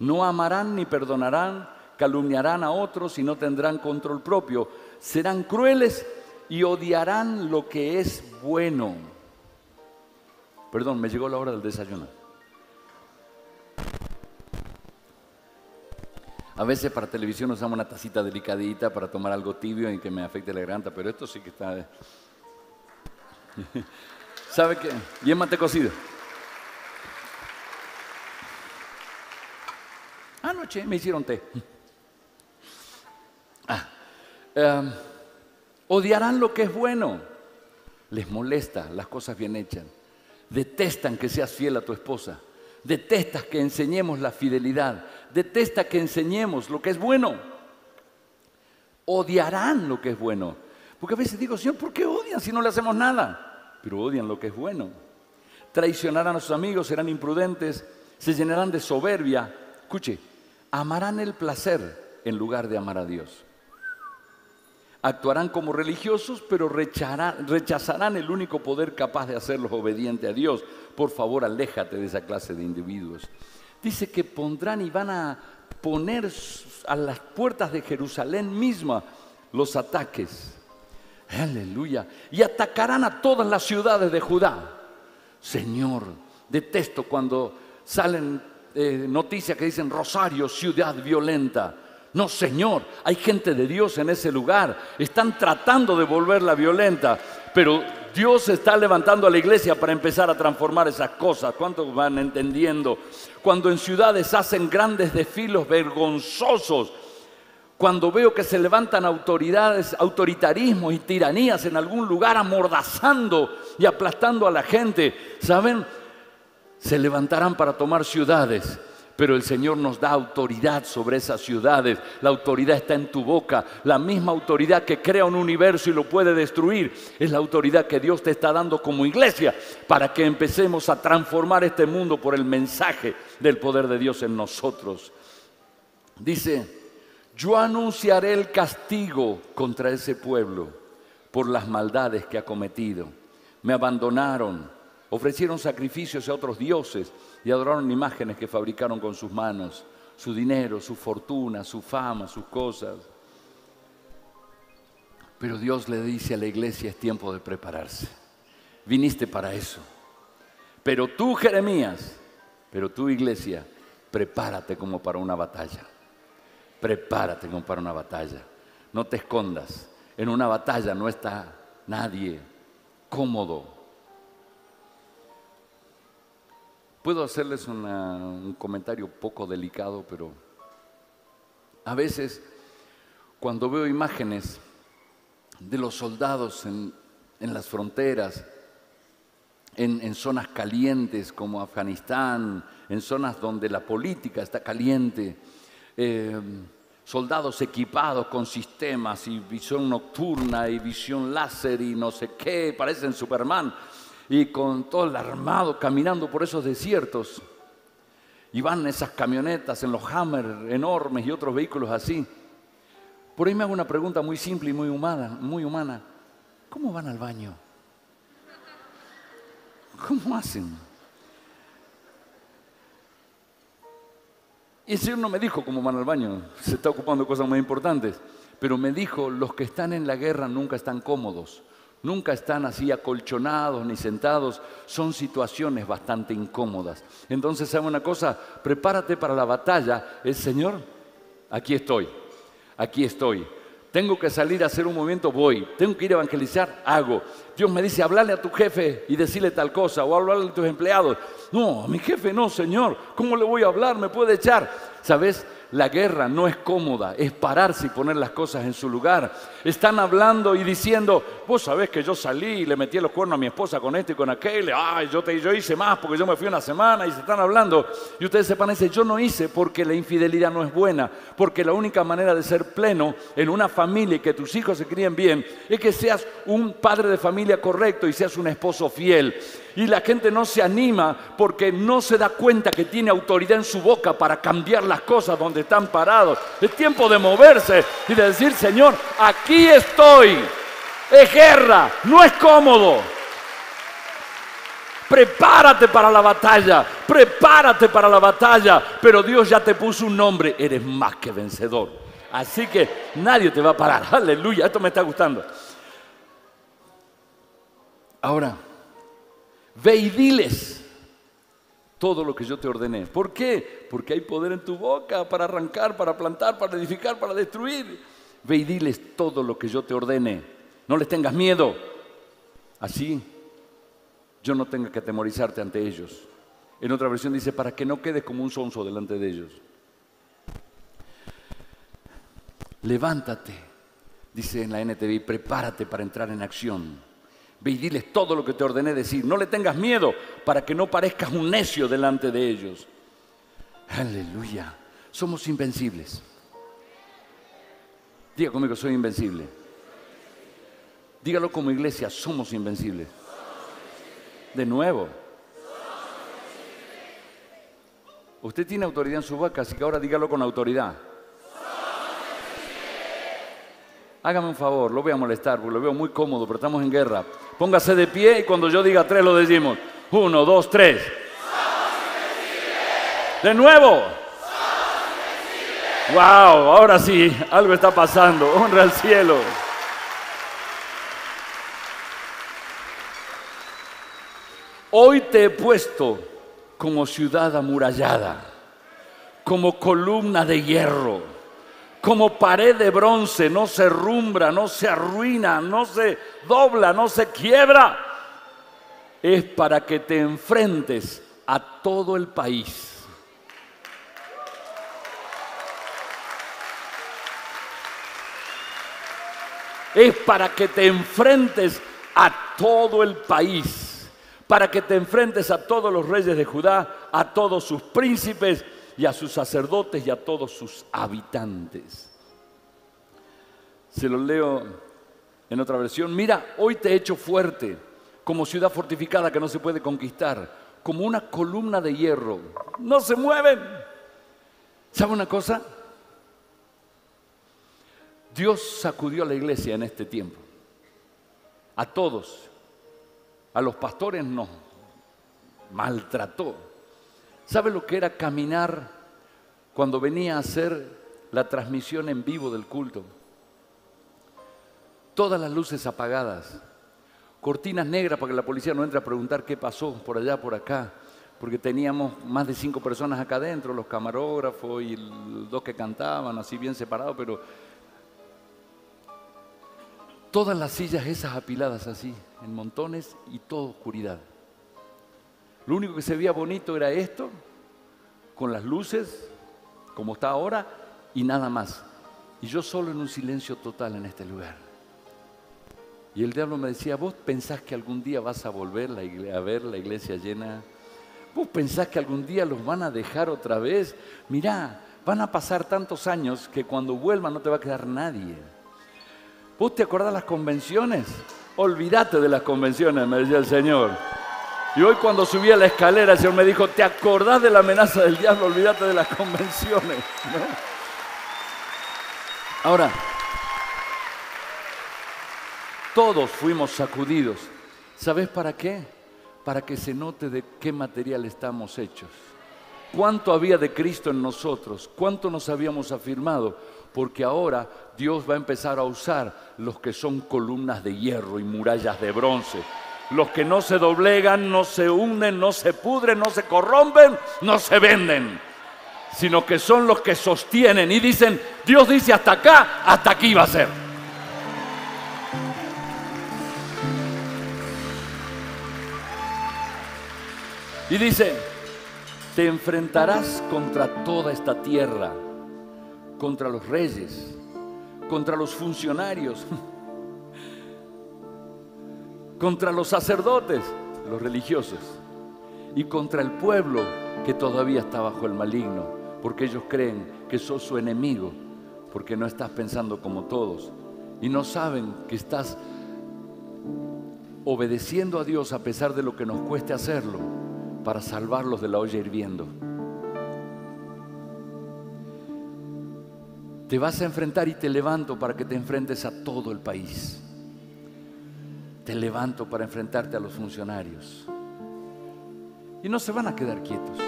No amarán ni perdonarán, calumniarán a otros y no tendrán control propio. Serán crueles y odiarán lo que es bueno. Perdón, me llegó la hora del desayuno. A veces para televisión usamos una tacita delicadita para tomar algo tibio y que me afecte la garganta, pero esto sí que está... ¿Sabe qué? Y es mate cocido. Anoche me hicieron té. Ah, em, odiarán lo que es bueno. Les molesta las cosas bien hechas. Detestan que seas fiel a tu esposa. Detestas que enseñemos la fidelidad detesta que enseñemos lo que es bueno. Odiarán lo que es bueno. Porque a veces digo, Señor, ¿por qué odian si no le hacemos nada? Pero odian lo que es bueno. Traicionarán a sus amigos, serán imprudentes, se llenarán de soberbia. Escuche, amarán el placer en lugar de amar a Dios. Actuarán como religiosos, pero rechazarán el único poder capaz de hacerlos obedientes a Dios. Por favor, aléjate de esa clase de individuos dice que pondrán y van a poner a las puertas de Jerusalén misma los ataques. Aleluya. Y atacarán a todas las ciudades de Judá. Señor, detesto cuando salen eh, noticias que dicen Rosario, ciudad violenta. No, Señor, hay gente de Dios en ese lugar. Están tratando de volverla violenta, pero Dios está levantando a la iglesia para empezar a transformar esas cosas. ¿Cuántos van entendiendo? Cuando en ciudades hacen grandes desfilos vergonzosos, cuando veo que se levantan autoridades, autoritarismos y tiranías en algún lugar amordazando y aplastando a la gente, ¿saben? Se levantarán para tomar ciudades, pero el Señor nos da autoridad sobre esas ciudades. La autoridad está en tu boca. La misma autoridad que crea un universo y lo puede destruir es la autoridad que Dios te está dando como iglesia para que empecemos a transformar este mundo por el mensaje del poder de Dios en nosotros. Dice yo anunciaré el castigo contra ese pueblo por las maldades que ha cometido. Me abandonaron, ofrecieron sacrificios a otros dioses y adoraron imágenes que fabricaron con sus manos, su dinero, su fortuna, su fama, sus cosas. Pero Dios le dice a la iglesia, es tiempo de prepararse. Viniste para eso. Pero tú, Jeremías, pero tú, iglesia, prepárate como para una batalla. Prepárate como para una batalla. No te escondas. En una batalla no está nadie cómodo. Puedo hacerles un comentario poco delicado, pero a veces cuando veo imágenes de los soldados en, las fronteras, en, zonas calientes como Afganistán, en zonas donde la política está caliente, eh, soldados equipados con sistemas y visión nocturna y visión láser y no sé qué, parecen Superman, y con todo el armado caminando por esos desiertos. Y van esas camionetas en los Hammer enormes y otros vehículos así. Por ahí me hago una pregunta muy simple y muy humana, muy humana. ¿Cómo van al baño? ¿Cómo hacen? Y el Señor no me dijo cómo van al baño, se está ocupando de cosas muy importantes, pero me dijo, los que están en la guerra nunca están cómodos, nunca están así acolchonados ni sentados, son situaciones bastante incómodas. Entonces, ¿sabe una cosa? Prepárate para la batalla. El Señor, aquí estoy, aquí estoy. Tengo que salir a hacer un movimiento, voy. Tengo que ir a evangelizar, hago. Dios me dice, hablarle a tu jefe y decirle tal cosa, o hablarle a tus empleados. No, a mi jefe no, Señor. ¿Cómo le voy a hablar? Me puede echar. ¿Sabes? La guerra no es cómoda, es pararse y poner las cosas en su lugar. Están hablando y diciendo, vos sabés que yo salí y le metí los cuernos a mi esposa con esto y con aquel, ay, yo, te, yo hice más porque yo me fui una semana y se están hablando. Y ustedes sepan, dice, yo no hice porque la infidelidad no es buena, porque la única manera de ser pleno en una familia y que tus hijos se críen bien es que seas un padre de familia correcto y seas un esposo fiel. Y la gente no se anima porque no se da cuenta que tiene autoridad en su boca para cambiar las cosas donde están parados. Es tiempo de moverse y de decir, Señor, aquí estoy. Es guerra, no es cómodo. Prepárate para la batalla, prepárate para la batalla, pero Dios ya te puso un nombre, eres más que vencedor. Así que nadie te va a parar. Aleluya, esto me está gustando. Ahora, ve y diles todo lo que yo te ordené. ¿Por qué? Porque hay poder en tu boca para arrancar, para plantar, para edificar, para destruir. Ve y diles todo lo que yo te ordene. No les tengas miedo. Así yo no tenga que atemorizarte ante ellos. En otra versión dice, para que no quedes como un sonso delante de ellos. Levántate, dice en la NTV, prepárate para entrar en acción. Ve y diles todo lo que te ordené decir. No le tengas miedo para que no parezcas un necio delante de ellos. Aleluya. Somos invencibles. Diga conmigo, soy invencible. Dígalo como iglesia, somos invencibles. De nuevo. Usted tiene autoridad en su boca, así que ahora dígalo con autoridad. Hágame un favor, lo voy a molestar porque lo veo muy cómodo, pero estamos en guerra. Póngase de pie y cuando yo diga tres lo decimos. Uno, dos, tres. De nuevo. Wow, ahora sí, algo está pasando. Honra al cielo. Hoy te he puesto como ciudad amurallada, como columna de hierro como pared de bronce, no se rumbra, no se arruina, no se dobla, no se quiebra. Es para que te enfrentes a todo el país. es para que te enfrentes a todo el país, para que te enfrentes a todos los reyes de Judá, a todos sus príncipes y a sus sacerdotes y a todos sus habitantes. Se lo leo en otra versión. Mira, hoy te he hecho fuerte como ciudad fortificada que no se puede conquistar, como una columna de hierro. No se mueven. ¿Sabe una cosa? Dios sacudió a la iglesia en este tiempo. A todos. A los pastores no. Maltrató. ¿Sabe lo que era caminar cuando venía a hacer la transmisión en vivo del culto? Todas las luces apagadas, cortinas negras para que la policía no entre a preguntar qué pasó por allá, por acá, porque teníamos más de cinco personas acá adentro, los camarógrafos y dos que cantaban, así bien separados, pero todas las sillas esas apiladas así, en montones y toda oscuridad. Lo único que se veía bonito era esto, con las luces, como está ahora, y nada más. Y yo solo en un silencio total en este lugar. Y el diablo me decía, ¿vos pensás que algún día vas a volver a ver la iglesia llena? ¿Vos pensás que algún día los van a dejar otra vez? Mirá, van a pasar tantos años que cuando vuelvan no te va a quedar nadie. ¿Vos te acordás las convenciones? Olvídate de las convenciones, me decía el Señor. Y hoy cuando subí a la escalera, el Señor me dijo, ¿te acordás de la amenaza del diablo? Olvídate de las convenciones. Ahora, todos fuimos sacudidos. ¿Sabes para qué? Para que se note de qué material estamos hechos. ¿Cuánto había de Cristo en nosotros? ¿Cuánto nos habíamos afirmado? porque ahora Dios va a empezar a usar los que son columnas de hierro y murallas de bronce. Los que no se doblegan, no se hunden, no se pudren, no se corrompen, no se venden, sino que son los que sostienen y dicen, Dios dice hasta acá, hasta aquí va a ser. Y dice, te enfrentarás contra toda esta tierra contra los reyes, contra los funcionarios, contra los sacerdotes, los religiosos, y contra el pueblo que todavía está bajo el maligno, porque ellos creen que sos su enemigo, porque no estás pensando como todos, y no saben que estás obedeciendo a Dios a pesar de lo que nos cueste hacerlo, para salvarlos de la olla hirviendo. Te vas a enfrentar y te levanto para que te enfrentes a todo el país. Te levanto para enfrentarte a los funcionarios. Y no se van a quedar quietos.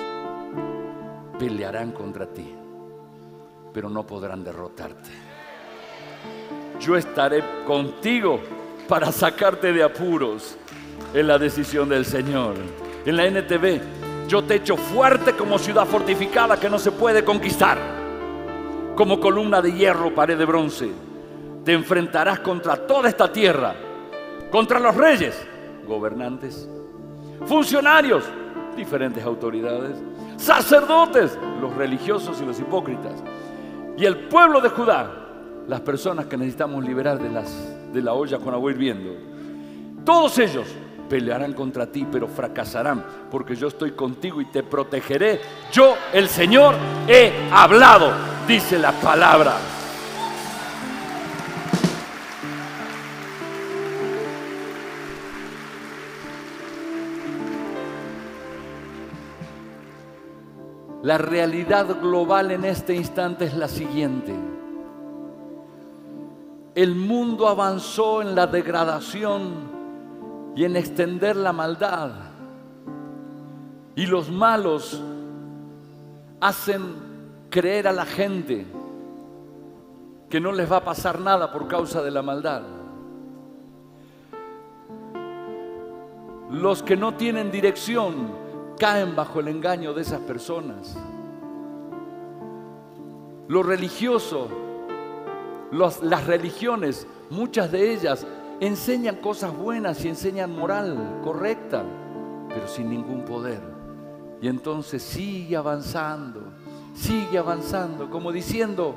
Pelearán contra ti, pero no podrán derrotarte. Yo estaré contigo para sacarte de apuros en la decisión del Señor. En la NTV, yo te echo fuerte como ciudad fortificada que no se puede conquistar como columna de hierro, pared de bronce. Te enfrentarás contra toda esta tierra, contra los reyes, gobernantes, funcionarios, diferentes autoridades, sacerdotes, los religiosos y los hipócritas, y el pueblo de Judá, las personas que necesitamos liberar de, las, de la olla con agua hirviendo. Todos ellos pelearán contra ti, pero fracasarán, porque yo estoy contigo y te protegeré. Yo, el Señor, he hablado dice la palabra. La realidad global en este instante es la siguiente. El mundo avanzó en la degradación y en extender la maldad. Y los malos hacen creer a la gente que no les va a pasar nada por causa de la maldad. Los que no tienen dirección caen bajo el engaño de esas personas. Lo religioso, las religiones, muchas de ellas enseñan cosas buenas y enseñan moral correcta, pero sin ningún poder. Y entonces sigue avanzando sigue avanzando, como diciendo,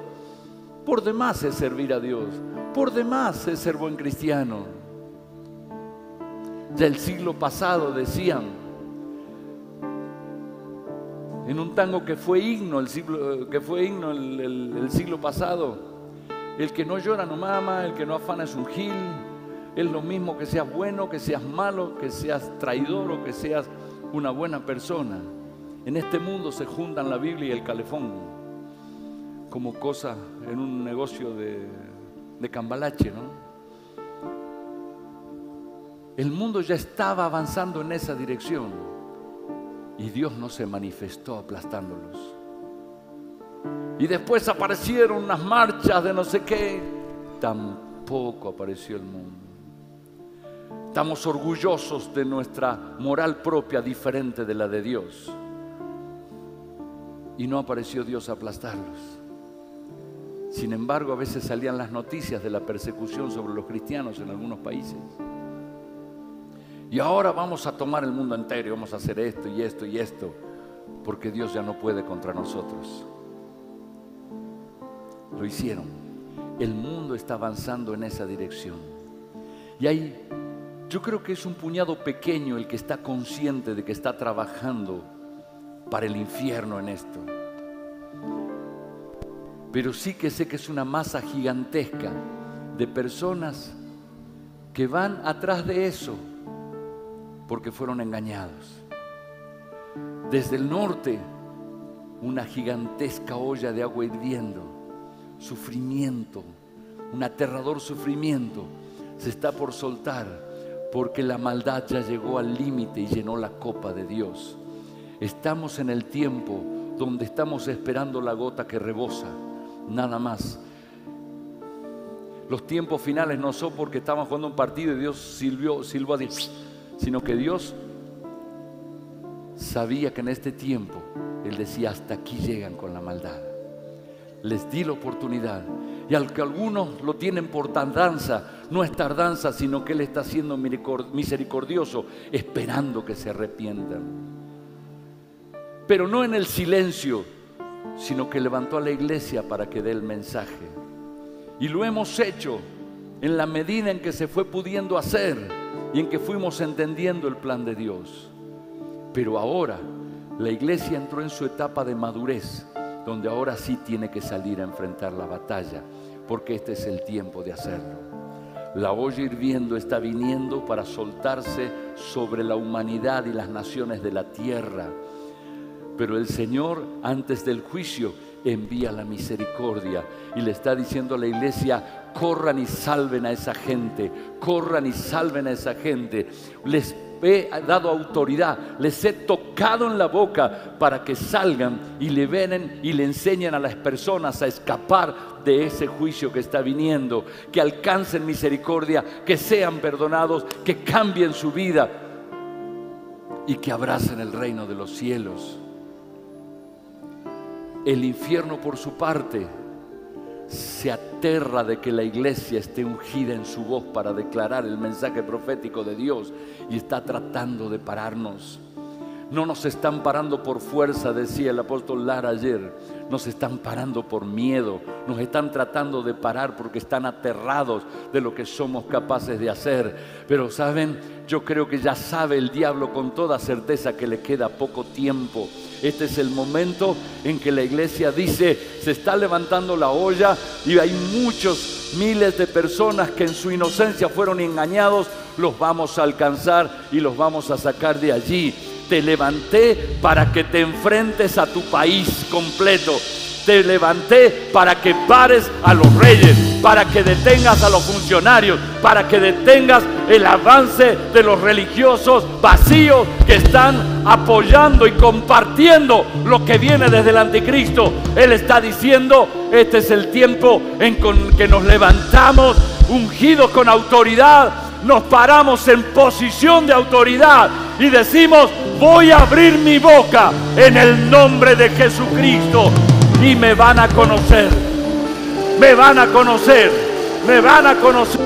Por demás es servir a Dios. Por demás es ser buen cristiano. Ya el siglo pasado decían, en un tango que fue himno el siglo, que fue el, siglo pasado, el que no llora no mama, el que no afana es un gil, es lo mismo que seas bueno, que seas malo, que seas traidor o que seas una buena persona. En este mundo se juntan la Biblia y el calefón como cosa en un negocio de, de cambalache, ¿no? El mundo ya estaba avanzando en esa dirección y Dios no se manifestó aplastándolos. Y después aparecieron unas marchas de no sé qué. Tampoco apareció el mundo. Estamos orgullosos de nuestra moral propia diferente de la de Dios. Y no apareció Dios a aplastarlos. Sin embargo, a veces salían las noticias de la persecución sobre los cristianos en algunos países. Y ahora vamos a tomar el mundo entero y vamos a hacer esto y esto y esto, porque Dios ya no puede contra nosotros. Lo hicieron. El mundo está avanzando en esa dirección. Y ahí yo creo que es un puñado pequeño el que está consciente de que está trabajando para el infierno en esto. Pero sí que sé que es una masa gigantesca de personas que van atrás de eso porque fueron engañados. Desde el norte, una gigantesca olla de agua hirviendo, sufrimiento, un aterrador sufrimiento se está por soltar porque la maldad ya llegó al límite y llenó la copa de Dios. Estamos en el tiempo donde estamos esperando la gota que rebosa, nada más. Los tiempos finales no son porque estaban jugando un partido y Dios silbó a Dios sino que Dios sabía que en este tiempo Él decía, hasta aquí llegan con la maldad. Les di la oportunidad. Y al que algunos lo tienen por tardanza, no es tardanza, sino que Él está siendo misericordioso, esperando que se arrepientan. Pero no en el silencio, sino que levantó a la iglesia para que dé el mensaje. Y lo hemos hecho en la medida en que se fue pudiendo hacer y en que fuimos entendiendo el plan de Dios. Pero ahora la iglesia entró en su etapa de madurez, donde ahora sí tiene que salir a enfrentar la batalla, porque este es el tiempo de hacerlo. La olla hirviendo está viniendo para soltarse sobre la humanidad y las naciones de la tierra. Pero el Señor, antes del juicio, envía la misericordia y le está diciendo a la iglesia, corran y salven a esa gente, corran y salven a esa gente. Les he dado autoridad, les he tocado en la boca para que salgan y le venen y le enseñen a las personas a escapar de ese juicio que está viniendo, que alcancen misericordia, que sean perdonados, que cambien su vida y que abracen el reino de los cielos. El infierno por su parte se aterra de que la iglesia esté ungida en su voz para declarar el mensaje profético de Dios y está tratando de pararnos. No nos están parando por fuerza, decía el apóstol Lara ayer. Nos están parando por miedo. Nos están tratando de parar porque están aterrados de lo que somos capaces de hacer. Pero saben, yo creo que ya sabe el diablo con toda certeza que le queda poco tiempo este es el momento en que la iglesia dice, se está levantando la olla y hay muchos miles de personas que en su inocencia fueron engañados, los vamos a alcanzar y los vamos a sacar de allí. Te levanté para que te enfrentes a tu país completo. Te levanté para que pares a los reyes, para que detengas a los funcionarios, para que detengas el avance de los religiosos vacíos que están apoyando y compartiendo lo que viene desde el anticristo. Él está diciendo, este es el tiempo en que nos levantamos ungidos con autoridad, nos paramos en posición de autoridad y decimos, voy a abrir mi boca en el nombre de Jesucristo y me van a conocer. Me van a conocer. Me van a conocer.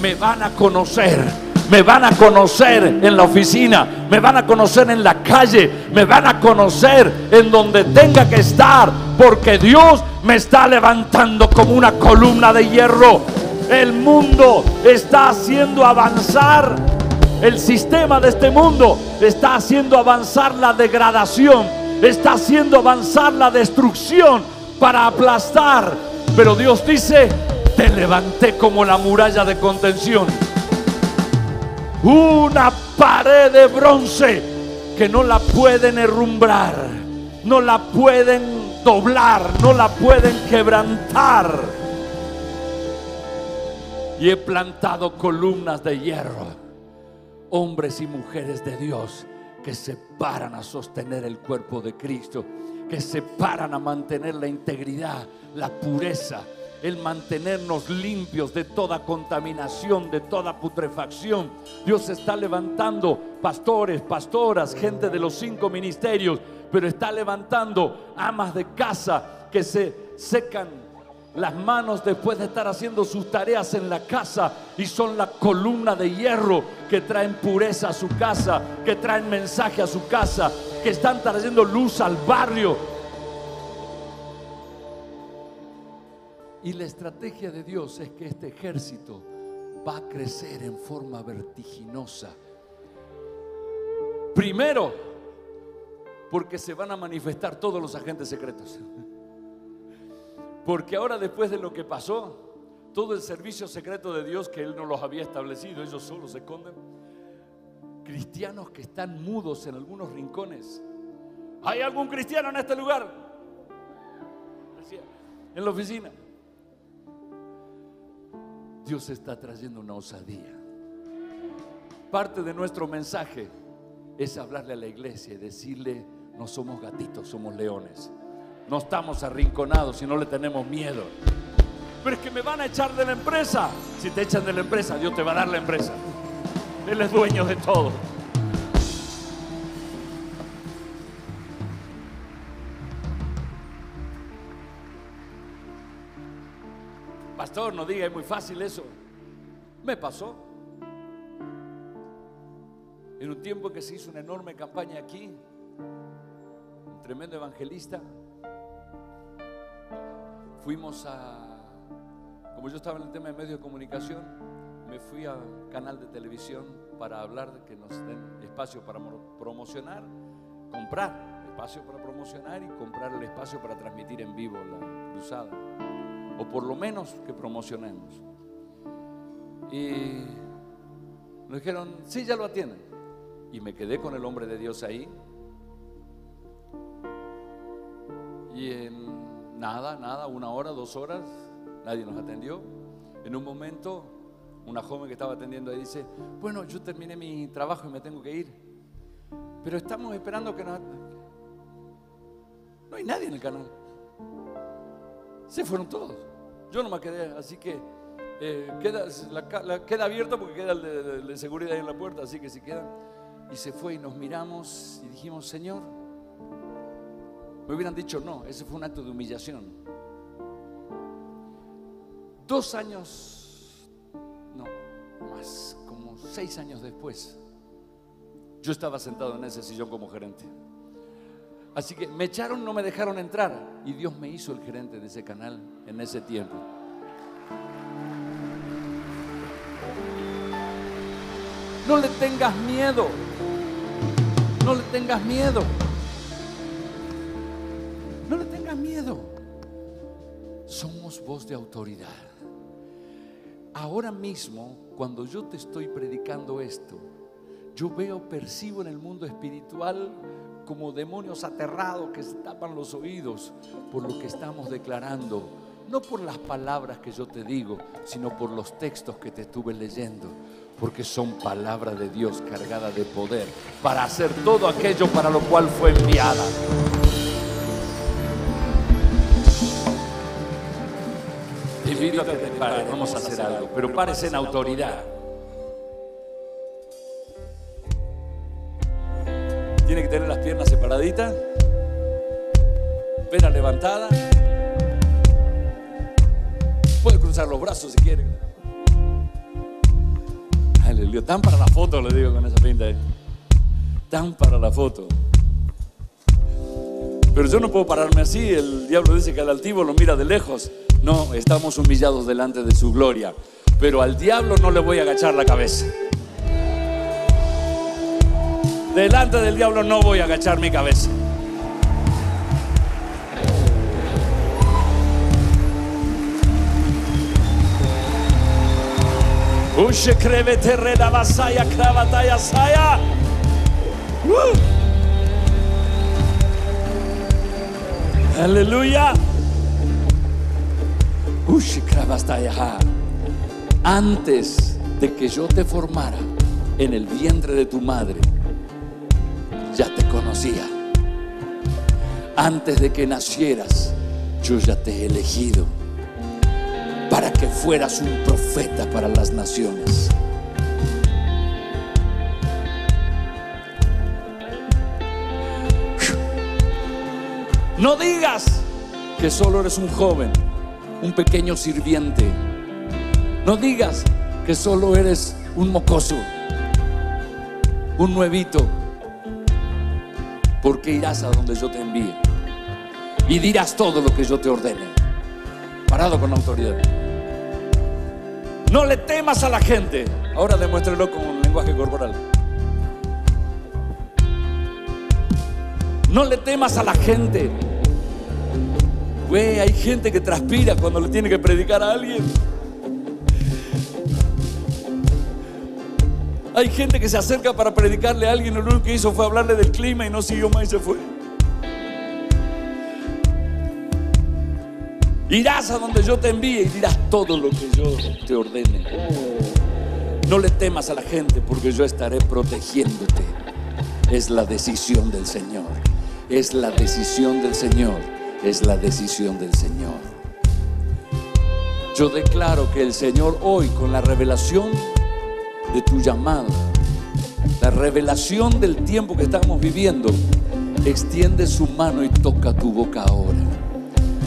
Me van a conocer me van a conocer en la oficina, me van a conocer en la calle, me van a conocer en donde tenga que estar, porque Dios me está levantando como una columna de hierro. El mundo está haciendo avanzar, el sistema de este mundo está haciendo avanzar la degradación, está haciendo avanzar la destrucción para aplastar. Pero Dios dice, te levanté como la muralla de contención. Una pared de bronce que no la pueden herrumbrar, no la pueden doblar, no la pueden quebrantar. Y he plantado columnas de hierro, hombres y mujeres de Dios que se paran a sostener el cuerpo de Cristo, que se paran a mantener la integridad, la pureza, el mantenernos limpios de toda contaminación, de toda putrefacción. Dios está levantando pastores, pastoras, gente de los cinco ministerios, pero está levantando amas de casa que se secan las manos después de estar haciendo sus tareas en la casa y son la columna de hierro que traen pureza a su casa, que traen mensaje a su casa, que están trayendo luz al barrio, Y la estrategia de Dios es que este ejército va a crecer en forma vertiginosa. Primero, porque se van a manifestar todos los agentes secretos. Porque ahora después de lo que pasó, todo el servicio secreto de Dios que Él no los había establecido, ellos solo se esconden. Cristianos que están mudos en algunos rincones. ¿Hay algún cristiano en este lugar? En la oficina. Dios está trayendo una osadía. Parte de nuestro mensaje es hablarle a la iglesia y decirle, no somos gatitos, somos leones. No estamos arrinconados y no le tenemos miedo. Pero es que me van a echar de la empresa. Si te echan de la empresa, Dios te va a dar la empresa. Él es dueño de todo. Pastor, no diga, es muy fácil eso. Me pasó. En un tiempo que se hizo una enorme campaña aquí, un tremendo evangelista, fuimos a, como yo estaba en el tema de medios de comunicación, me fui a canal de televisión para hablar de que nos den espacio para promocionar, comprar espacio para promocionar y comprar el espacio para transmitir en vivo la cruzada o por lo menos que promocionemos. Y nos dijeron, sí, ya lo atienden. Y me quedé con el hombre de Dios ahí. Y en nada, nada, una hora, dos horas, nadie nos atendió. En un momento, una joven que estaba atendiendo ahí dice, bueno, yo terminé mi trabajo y me tengo que ir. Pero estamos esperando que nos... No hay nadie en el canal. Se fueron todos. Yo no me quedé, así que eh, queda, la, abierta porque queda el de, seguridad ahí en la puerta, así que si quedan. Y se fue y nos miramos y dijimos, Señor, me hubieran dicho no, ese fue un acto de humillación. Dos años, no, más, como seis años después, yo estaba sentado en ese sillón como gerente. Así que me echaron, no me dejaron entrar. Y Dios me hizo el gerente de ese canal en ese tiempo. No le tengas miedo. No le tengas miedo. No le tengas miedo. Somos voz de autoridad. Ahora mismo, cuando yo te estoy predicando esto, yo veo, percibo en el mundo espiritual como demonios aterrados que se tapan los oídos por lo que estamos declarando. No por las palabras que yo te digo, sino por los textos que te estuve leyendo. Porque son palabras de Dios cargadas de poder para hacer todo aquello para lo cual fue enviada. Invito a que te pares, vamos a hacer algo, pero pares en autoridad. Tiene que tener las piernas separaditas, pena levantada. Puede cruzar los brazos si quiere. Aleluya. Tan para la foto, le digo con esa pinta. ¿eh? Tan para la foto. Pero yo no puedo pararme así. El diablo dice que al altivo lo mira de lejos. No, estamos humillados delante de su gloria. Pero al diablo no le voy a agachar la cabeza. Delante del diablo no voy a agachar mi cabeza. Ushe creve terrena vasaya cravataya saya. Uh. Aleluya. Antes de que yo te formara en el vientre de tu madre, ya te conocía. Antes de que nacieras, yo ya te he elegido para que fueras un profeta para las naciones. No digas que solo eres un joven, un pequeño sirviente. No digas que solo eres un mocoso, un nuevito, porque irás a donde yo te envíe y dirás todo lo que yo te ordene, parado con autoridad. No le temas a la gente. Ahora demuéstrelo con un lenguaje corporal. No le temas a la gente. Hay gente que transpira cuando le tiene que predicar a alguien. Hay gente que se acerca para predicarle a alguien, lo único que hizo fue hablarle del clima y no siguió más y se fue. Irás a donde yo te envíe y dirás todo lo que yo te ordene. No le temas a la gente porque yo estaré protegiéndote. Es la decisión del Señor. Es la decisión del Señor. Es la decisión del Señor. Yo declaro que el Señor hoy con la revelación de tu llamado, la revelación del tiempo que estamos viviendo, extiende su mano y toca tu boca ahora.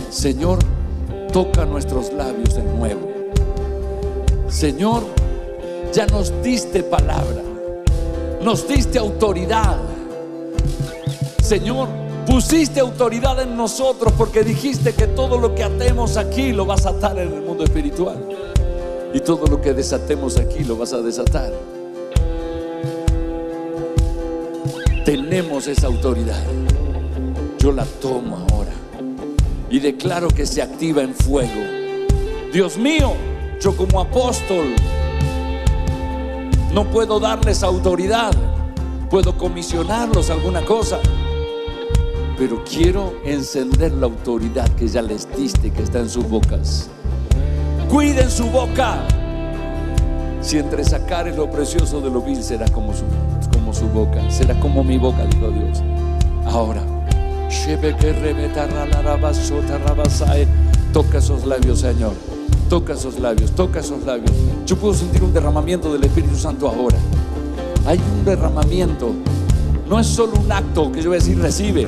Señor, toca nuestros labios de nuevo. Señor, ya nos diste palabra, nos diste autoridad. Señor, pusiste autoridad en nosotros porque dijiste que todo lo que atemos aquí lo vas a atar en el mundo espiritual. Y todo lo que desatemos aquí lo vas a desatar. Tenemos esa autoridad. Yo la tomo ahora y declaro que se activa en fuego. Dios mío, yo como apóstol no puedo darles autoridad, puedo comisionarlos alguna cosa, pero quiero encender la autoridad que ya les diste que está en sus bocas. Cuiden su boca. Si entre sacar lo precioso de lo vil será como su, como su boca, será como mi boca, dijo Dios. Ahora. Toca esos labios, Señor. Toca esos labios, toca esos labios. Yo puedo sentir un derramamiento del Espíritu Santo ahora. Hay un derramamiento. No es solo un acto que yo voy a decir recibe.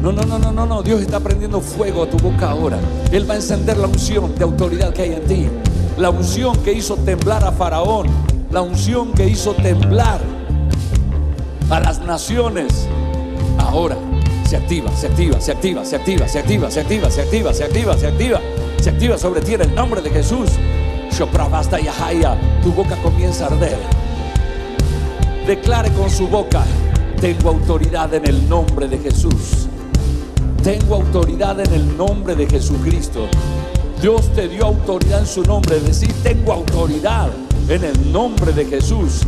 No, no, no, no, no, no. Dios está prendiendo fuego a tu boca ahora. Él va a encender la unción de autoridad que hay en ti. La unción que hizo temblar a Faraón. La unción que hizo temblar a las naciones. Ahora se activa, se activa, se activa, se activa, se activa, se activa, se activa, se activa, se activa, se activa sobre ti en el nombre de Jesús. Shopravasta Yahaya, tu boca comienza a arder. Declare con su boca, tengo autoridad en el nombre de Jesús. Tengo autoridad en el nombre de Jesucristo. Dios te dio autoridad en su nombre. Decir, tengo autoridad en el nombre de Jesús.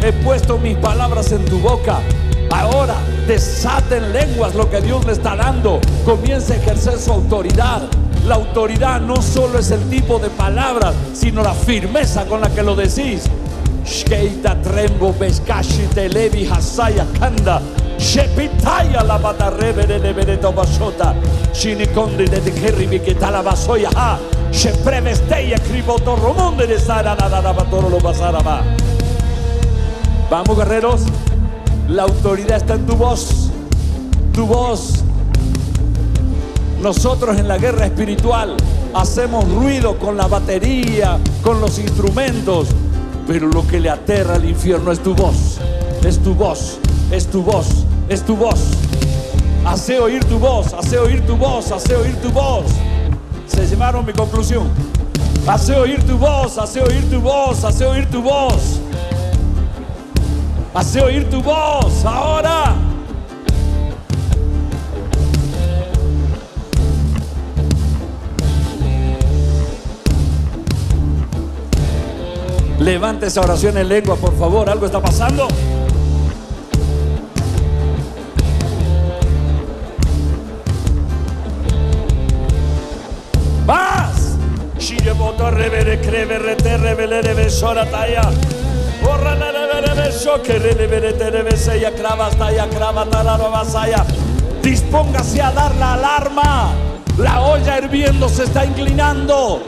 He puesto mis palabras en tu boca. Ahora desaten lenguas lo que Dios le está dando. Comienza a ejercer su autoridad. La autoridad no solo es el tipo de palabras, sino la firmeza con la que lo decís. Shkeita trembo hasaya de. Vamos guerreros. La autoridad está en tu voz. Tu voz. Nosotros en la guerra espiritual hacemos ruido con la batería, con los instrumentos, pero lo que le aterra al infierno es tu voz, es tu voz, es tu voz, es tu voz. Hace oír tu voz, hace oír tu voz, hace oír tu voz. Se llevaron mi conclusión. Hace oír tu voz, hace oír tu voz, hace oír tu voz. Hace oír tu voz ahora. Levante esa oración en lengua, por favor. ¿Algo está pasando? ¡Más! Shiremoto revere creve rete revele reve taya. Orra na revere que revere reve seya crava taya crava tararo vasaya. Dispóngase a dar la alarma. La olla hirviendo se está inclinando.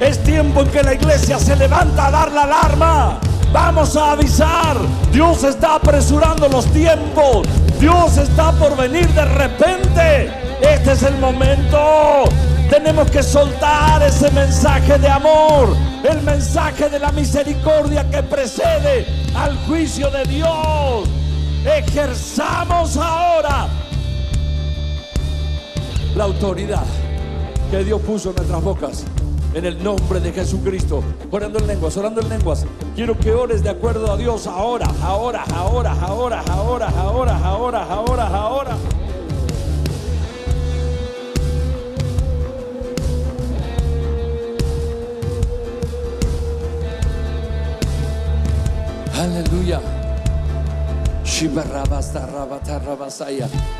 Es tiempo en que la iglesia se levanta a dar la alarma. Vamos a avisar. Dios está apresurando los tiempos. Dios está por venir de repente. Este es el momento. Tenemos que soltar ese mensaje de amor, el mensaje de la misericordia que precede al juicio de Dios. Ejerzamos ahora la autoridad que Dios puso en nuestras bocas. En el nombre de Jesucristo, orando en lenguas, orando en lenguas. Quiero que ores de acuerdo a Dios ahora, ahora, ahora, ahora, ahora, ahora, ahora, ahora, ahora. Aleluya.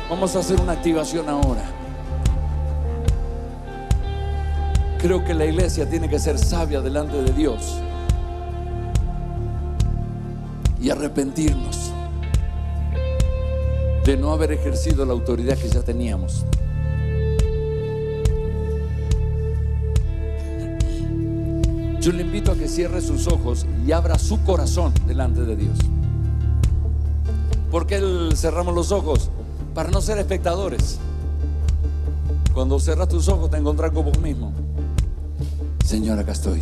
Vamos a hacer una activación ahora. Creo que la iglesia tiene que ser sabia delante de Dios y arrepentirnos de no haber ejercido la autoridad que ya teníamos. Yo le invito a que cierre sus ojos y abra su corazón delante de Dios. ¿Por qué cerramos los ojos? Para no ser espectadores. Cuando cerras tus ojos te encontrás con vos mismo. Señor, acá estoy.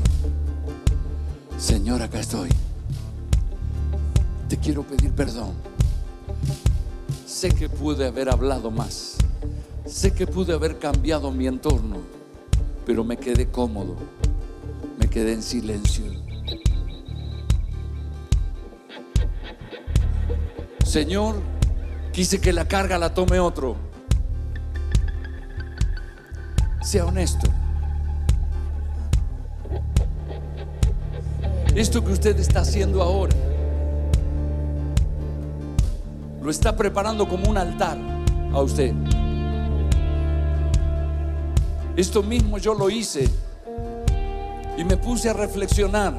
Señor, acá estoy. Te quiero pedir perdón. Sé que pude haber hablado más. Sé que pude haber cambiado mi entorno, pero me quedé cómodo me quedé en silencio. Señor, quise que la carga la tome otro. Sea honesto. Esto que usted está haciendo ahora, lo está preparando como un altar a usted. Esto mismo yo lo hice y me puse a reflexionar.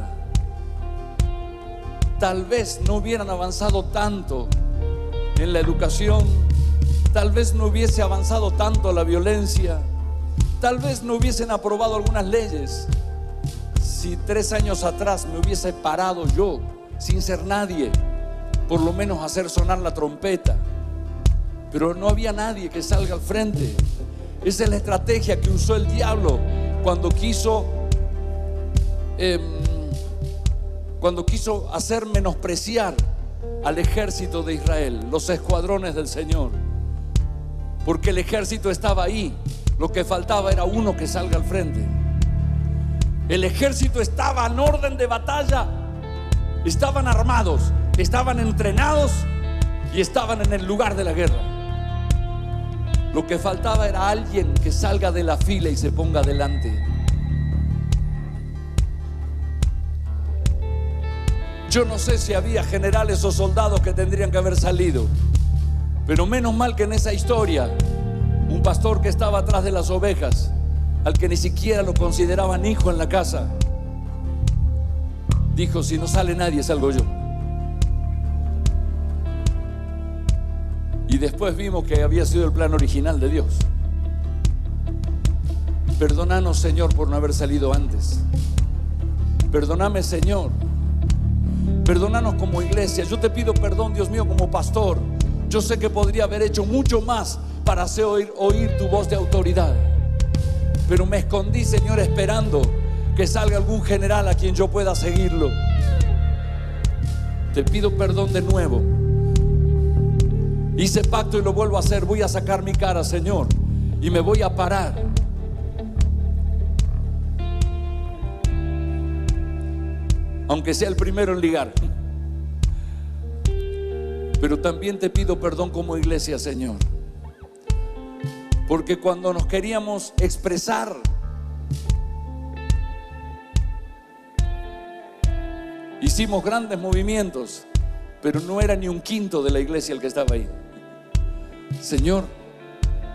Tal vez no hubieran avanzado tanto en la educación, tal vez no hubiese avanzado tanto la violencia, tal vez no hubiesen aprobado algunas leyes. Si tres años atrás me hubiese parado yo, sin ser nadie, por lo menos hacer sonar la trompeta, pero no había nadie que salga al frente. Esa es la estrategia que usó el diablo cuando quiso Em, cuando quiso hacer menospreciar al ejército de Israel, los escuadrones del Señor, porque el ejército estaba ahí, lo que faltaba era uno que salga al frente. El ejército estaba en orden de batalla, estaban armados, estaban entrenados y estaban en el lugar de la guerra. Lo que faltaba era alguien que salga de la fila y se ponga delante. Yo no sé si había generales o soldados que tendrían que haber salido, pero menos mal que en esa historia, un pastor que estaba atrás de las ovejas, al que ni siquiera lo consideraban hijo en la casa, dijo, si no sale nadie, salgo yo. Y después vimos que había sido el plan original de Dios. Perdónanos, Señor, por no haber salido antes. Perdóname, Señor, Perdónanos como iglesia. Yo te pido perdón, Dios mío, como pastor. Yo sé que podría haber hecho mucho más para hacer oír, oír tu voz de autoridad. Pero me escondí, Señor, esperando que salga algún general a quien yo pueda seguirlo. Te pido perdón de nuevo. Hice pacto y lo vuelvo a hacer. Voy a sacar mi cara, Señor, y me voy a parar. Aunque sea el primero en ligar. Pero también te pido perdón como iglesia, Señor. Porque cuando nos queríamos expresar, hicimos grandes movimientos, pero no era ni un quinto de la iglesia el que estaba ahí. Señor,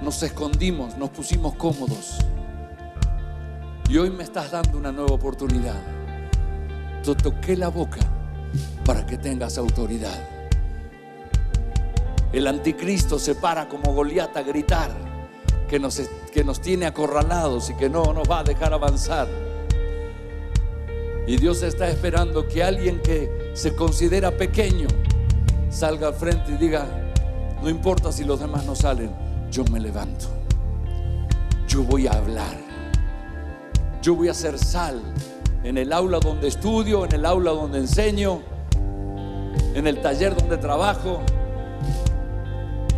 nos escondimos, nos pusimos cómodos. Y hoy me estás dando una nueva oportunidad. Te toqué la boca para que tengas autoridad. El anticristo se para como Goliat a gritar que nos, que nos tiene acorralados y que no nos va a dejar avanzar. Y Dios está esperando que alguien que se considera pequeño salga al frente y diga, no importa si los demás no salen, yo me levanto. Yo voy a hablar. Yo voy a ser sal en el aula donde estudio, en el aula donde enseño, en el taller donde trabajo.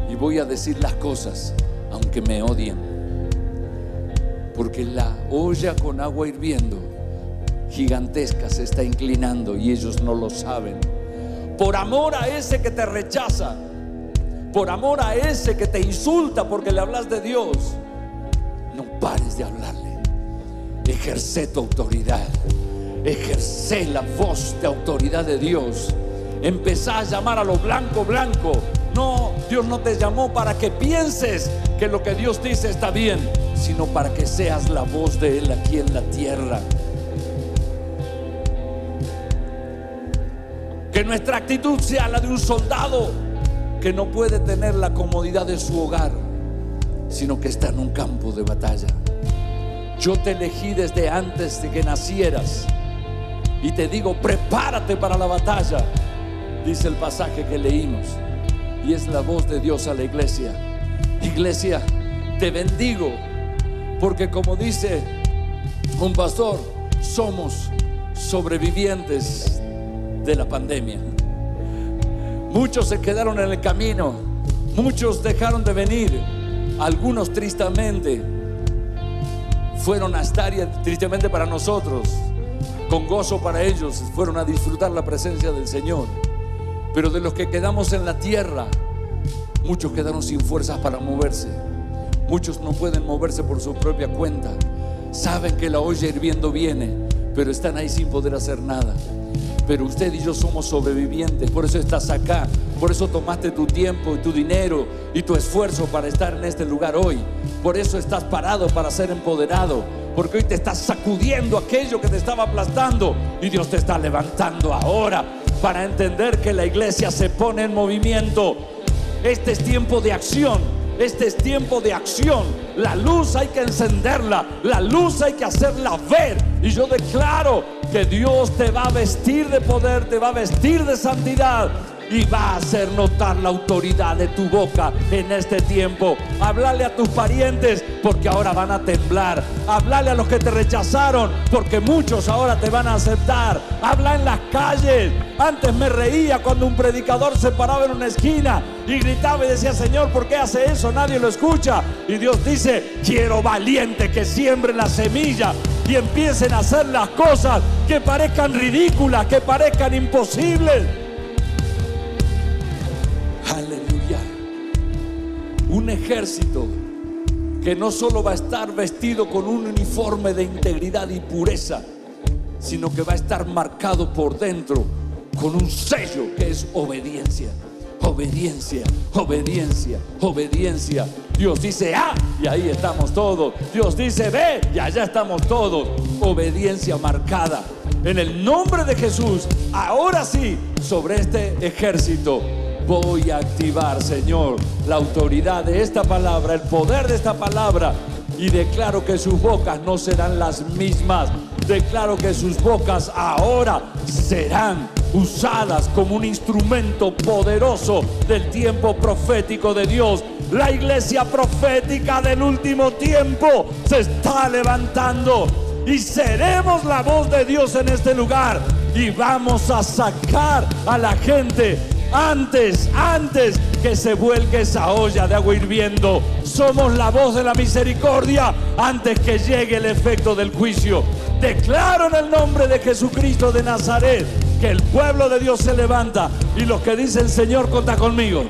Y voy a decir las cosas, aunque me odien. Porque la olla con agua hirviendo, gigantesca, se está inclinando y ellos no lo saben. Por amor a ese que te rechaza, por amor a ese que te insulta porque le hablas de Dios, no pares de hablarle. Ejerce tu autoridad. Ejerce la voz de autoridad de Dios. Empezá a llamar a lo blanco blanco. No, Dios no te llamó para que pienses que lo que Dios dice está bien, sino para que seas la voz de Él aquí en la tierra. Que nuestra actitud sea la de un soldado que no puede tener la comodidad de su hogar, sino que está en un campo de batalla. Yo te elegí desde antes de que nacieras y te digo, prepárate para la batalla, dice el pasaje que leímos. Y es la voz de Dios a la iglesia. Iglesia, te bendigo, porque como dice un pastor, somos sobrevivientes de la pandemia. Muchos se quedaron en el camino, muchos dejaron de venir, algunos tristemente fueron a estar tristemente para nosotros, con gozo para ellos, fueron a disfrutar la presencia del Señor. Pero de los que quedamos en la tierra, muchos quedaron sin fuerzas para moverse. Muchos no pueden moverse por su propia cuenta. Saben que la olla hirviendo viene, pero están ahí sin poder hacer nada. Pero usted y yo somos sobrevivientes, por eso estás acá, por eso tomaste tu tiempo y tu dinero y tu esfuerzo para estar en este lugar hoy. Por eso estás parado para ser empoderado, porque hoy te estás sacudiendo aquello que te estaba aplastando y Dios te está levantando ahora para entender que la iglesia se pone en movimiento. Este es tiempo de acción. Este es tiempo de acción. La luz hay que encenderla. La luz hay que hacerla ver. Y yo declaro que Dios te va a vestir de poder, te va a vestir de santidad y va a hacer notar la autoridad de tu boca en este tiempo. Háblale a tus parientes porque ahora van a temblar. Háblale a los que te rechazaron porque muchos ahora te van a aceptar. Habla en las calles. Antes me reía cuando un predicador se paraba en una esquina y gritaba y decía, Señor, ¿por qué hace eso? Nadie lo escucha. Y Dios dice, quiero valientes que siembren la semilla y empiecen a hacer las cosas que parezcan ridículas, que parezcan imposibles. Un ejército que no solo va a estar vestido con un uniforme de integridad y pureza, sino que va a estar marcado por dentro con un sello que es obediencia. Obediencia, obediencia, obediencia. Dios dice, ah, y ahí estamos todos. Dios dice, ve, y allá estamos todos. Obediencia marcada. En el nombre de Jesús, ahora sí, sobre este ejército voy a activar, Señor, la autoridad de esta palabra, el poder de esta palabra. Y declaro que sus bocas no serán las mismas. Declaro que sus bocas ahora serán usadas como un instrumento poderoso del tiempo profético de Dios. La iglesia profética del último tiempo se está levantando y seremos la voz de Dios en este lugar y vamos a sacar a la gente antes, antes que se vuelque esa olla de agua hirviendo. Somos la voz de la misericordia antes que llegue el efecto del juicio. Declaro en el nombre de Jesucristo de Nazaret que el pueblo de Dios se levanta y los que dicen Señor, conta conmigo.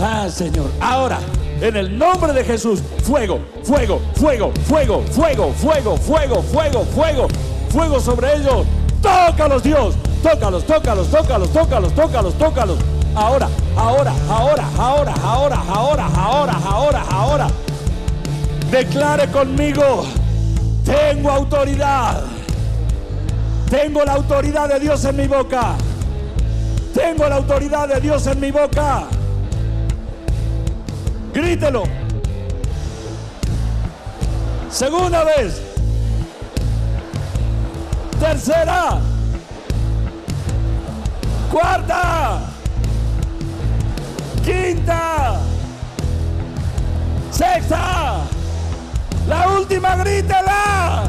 Ah, Señor. Ahora, en el nombre de Jesús, fuego, fuego, fuego, fuego, fuego, fuego, fuego, fuego, fuego, fuego sobre ellos. Tócalos, Dios. Tócalos, tócalos, tócalos, tócalos, tócalos, tócalos. Ahora, ahora, ahora, ahora, ahora, ahora, ahora, ahora, ahora. Declare conmigo, tengo autoridad. Tengo la autoridad de Dios en mi boca. Tengo la autoridad de Dios en mi boca. Grítelo. Segunda vez. Tercera. Cuarta. Quinta. Sexta. La última, grítela.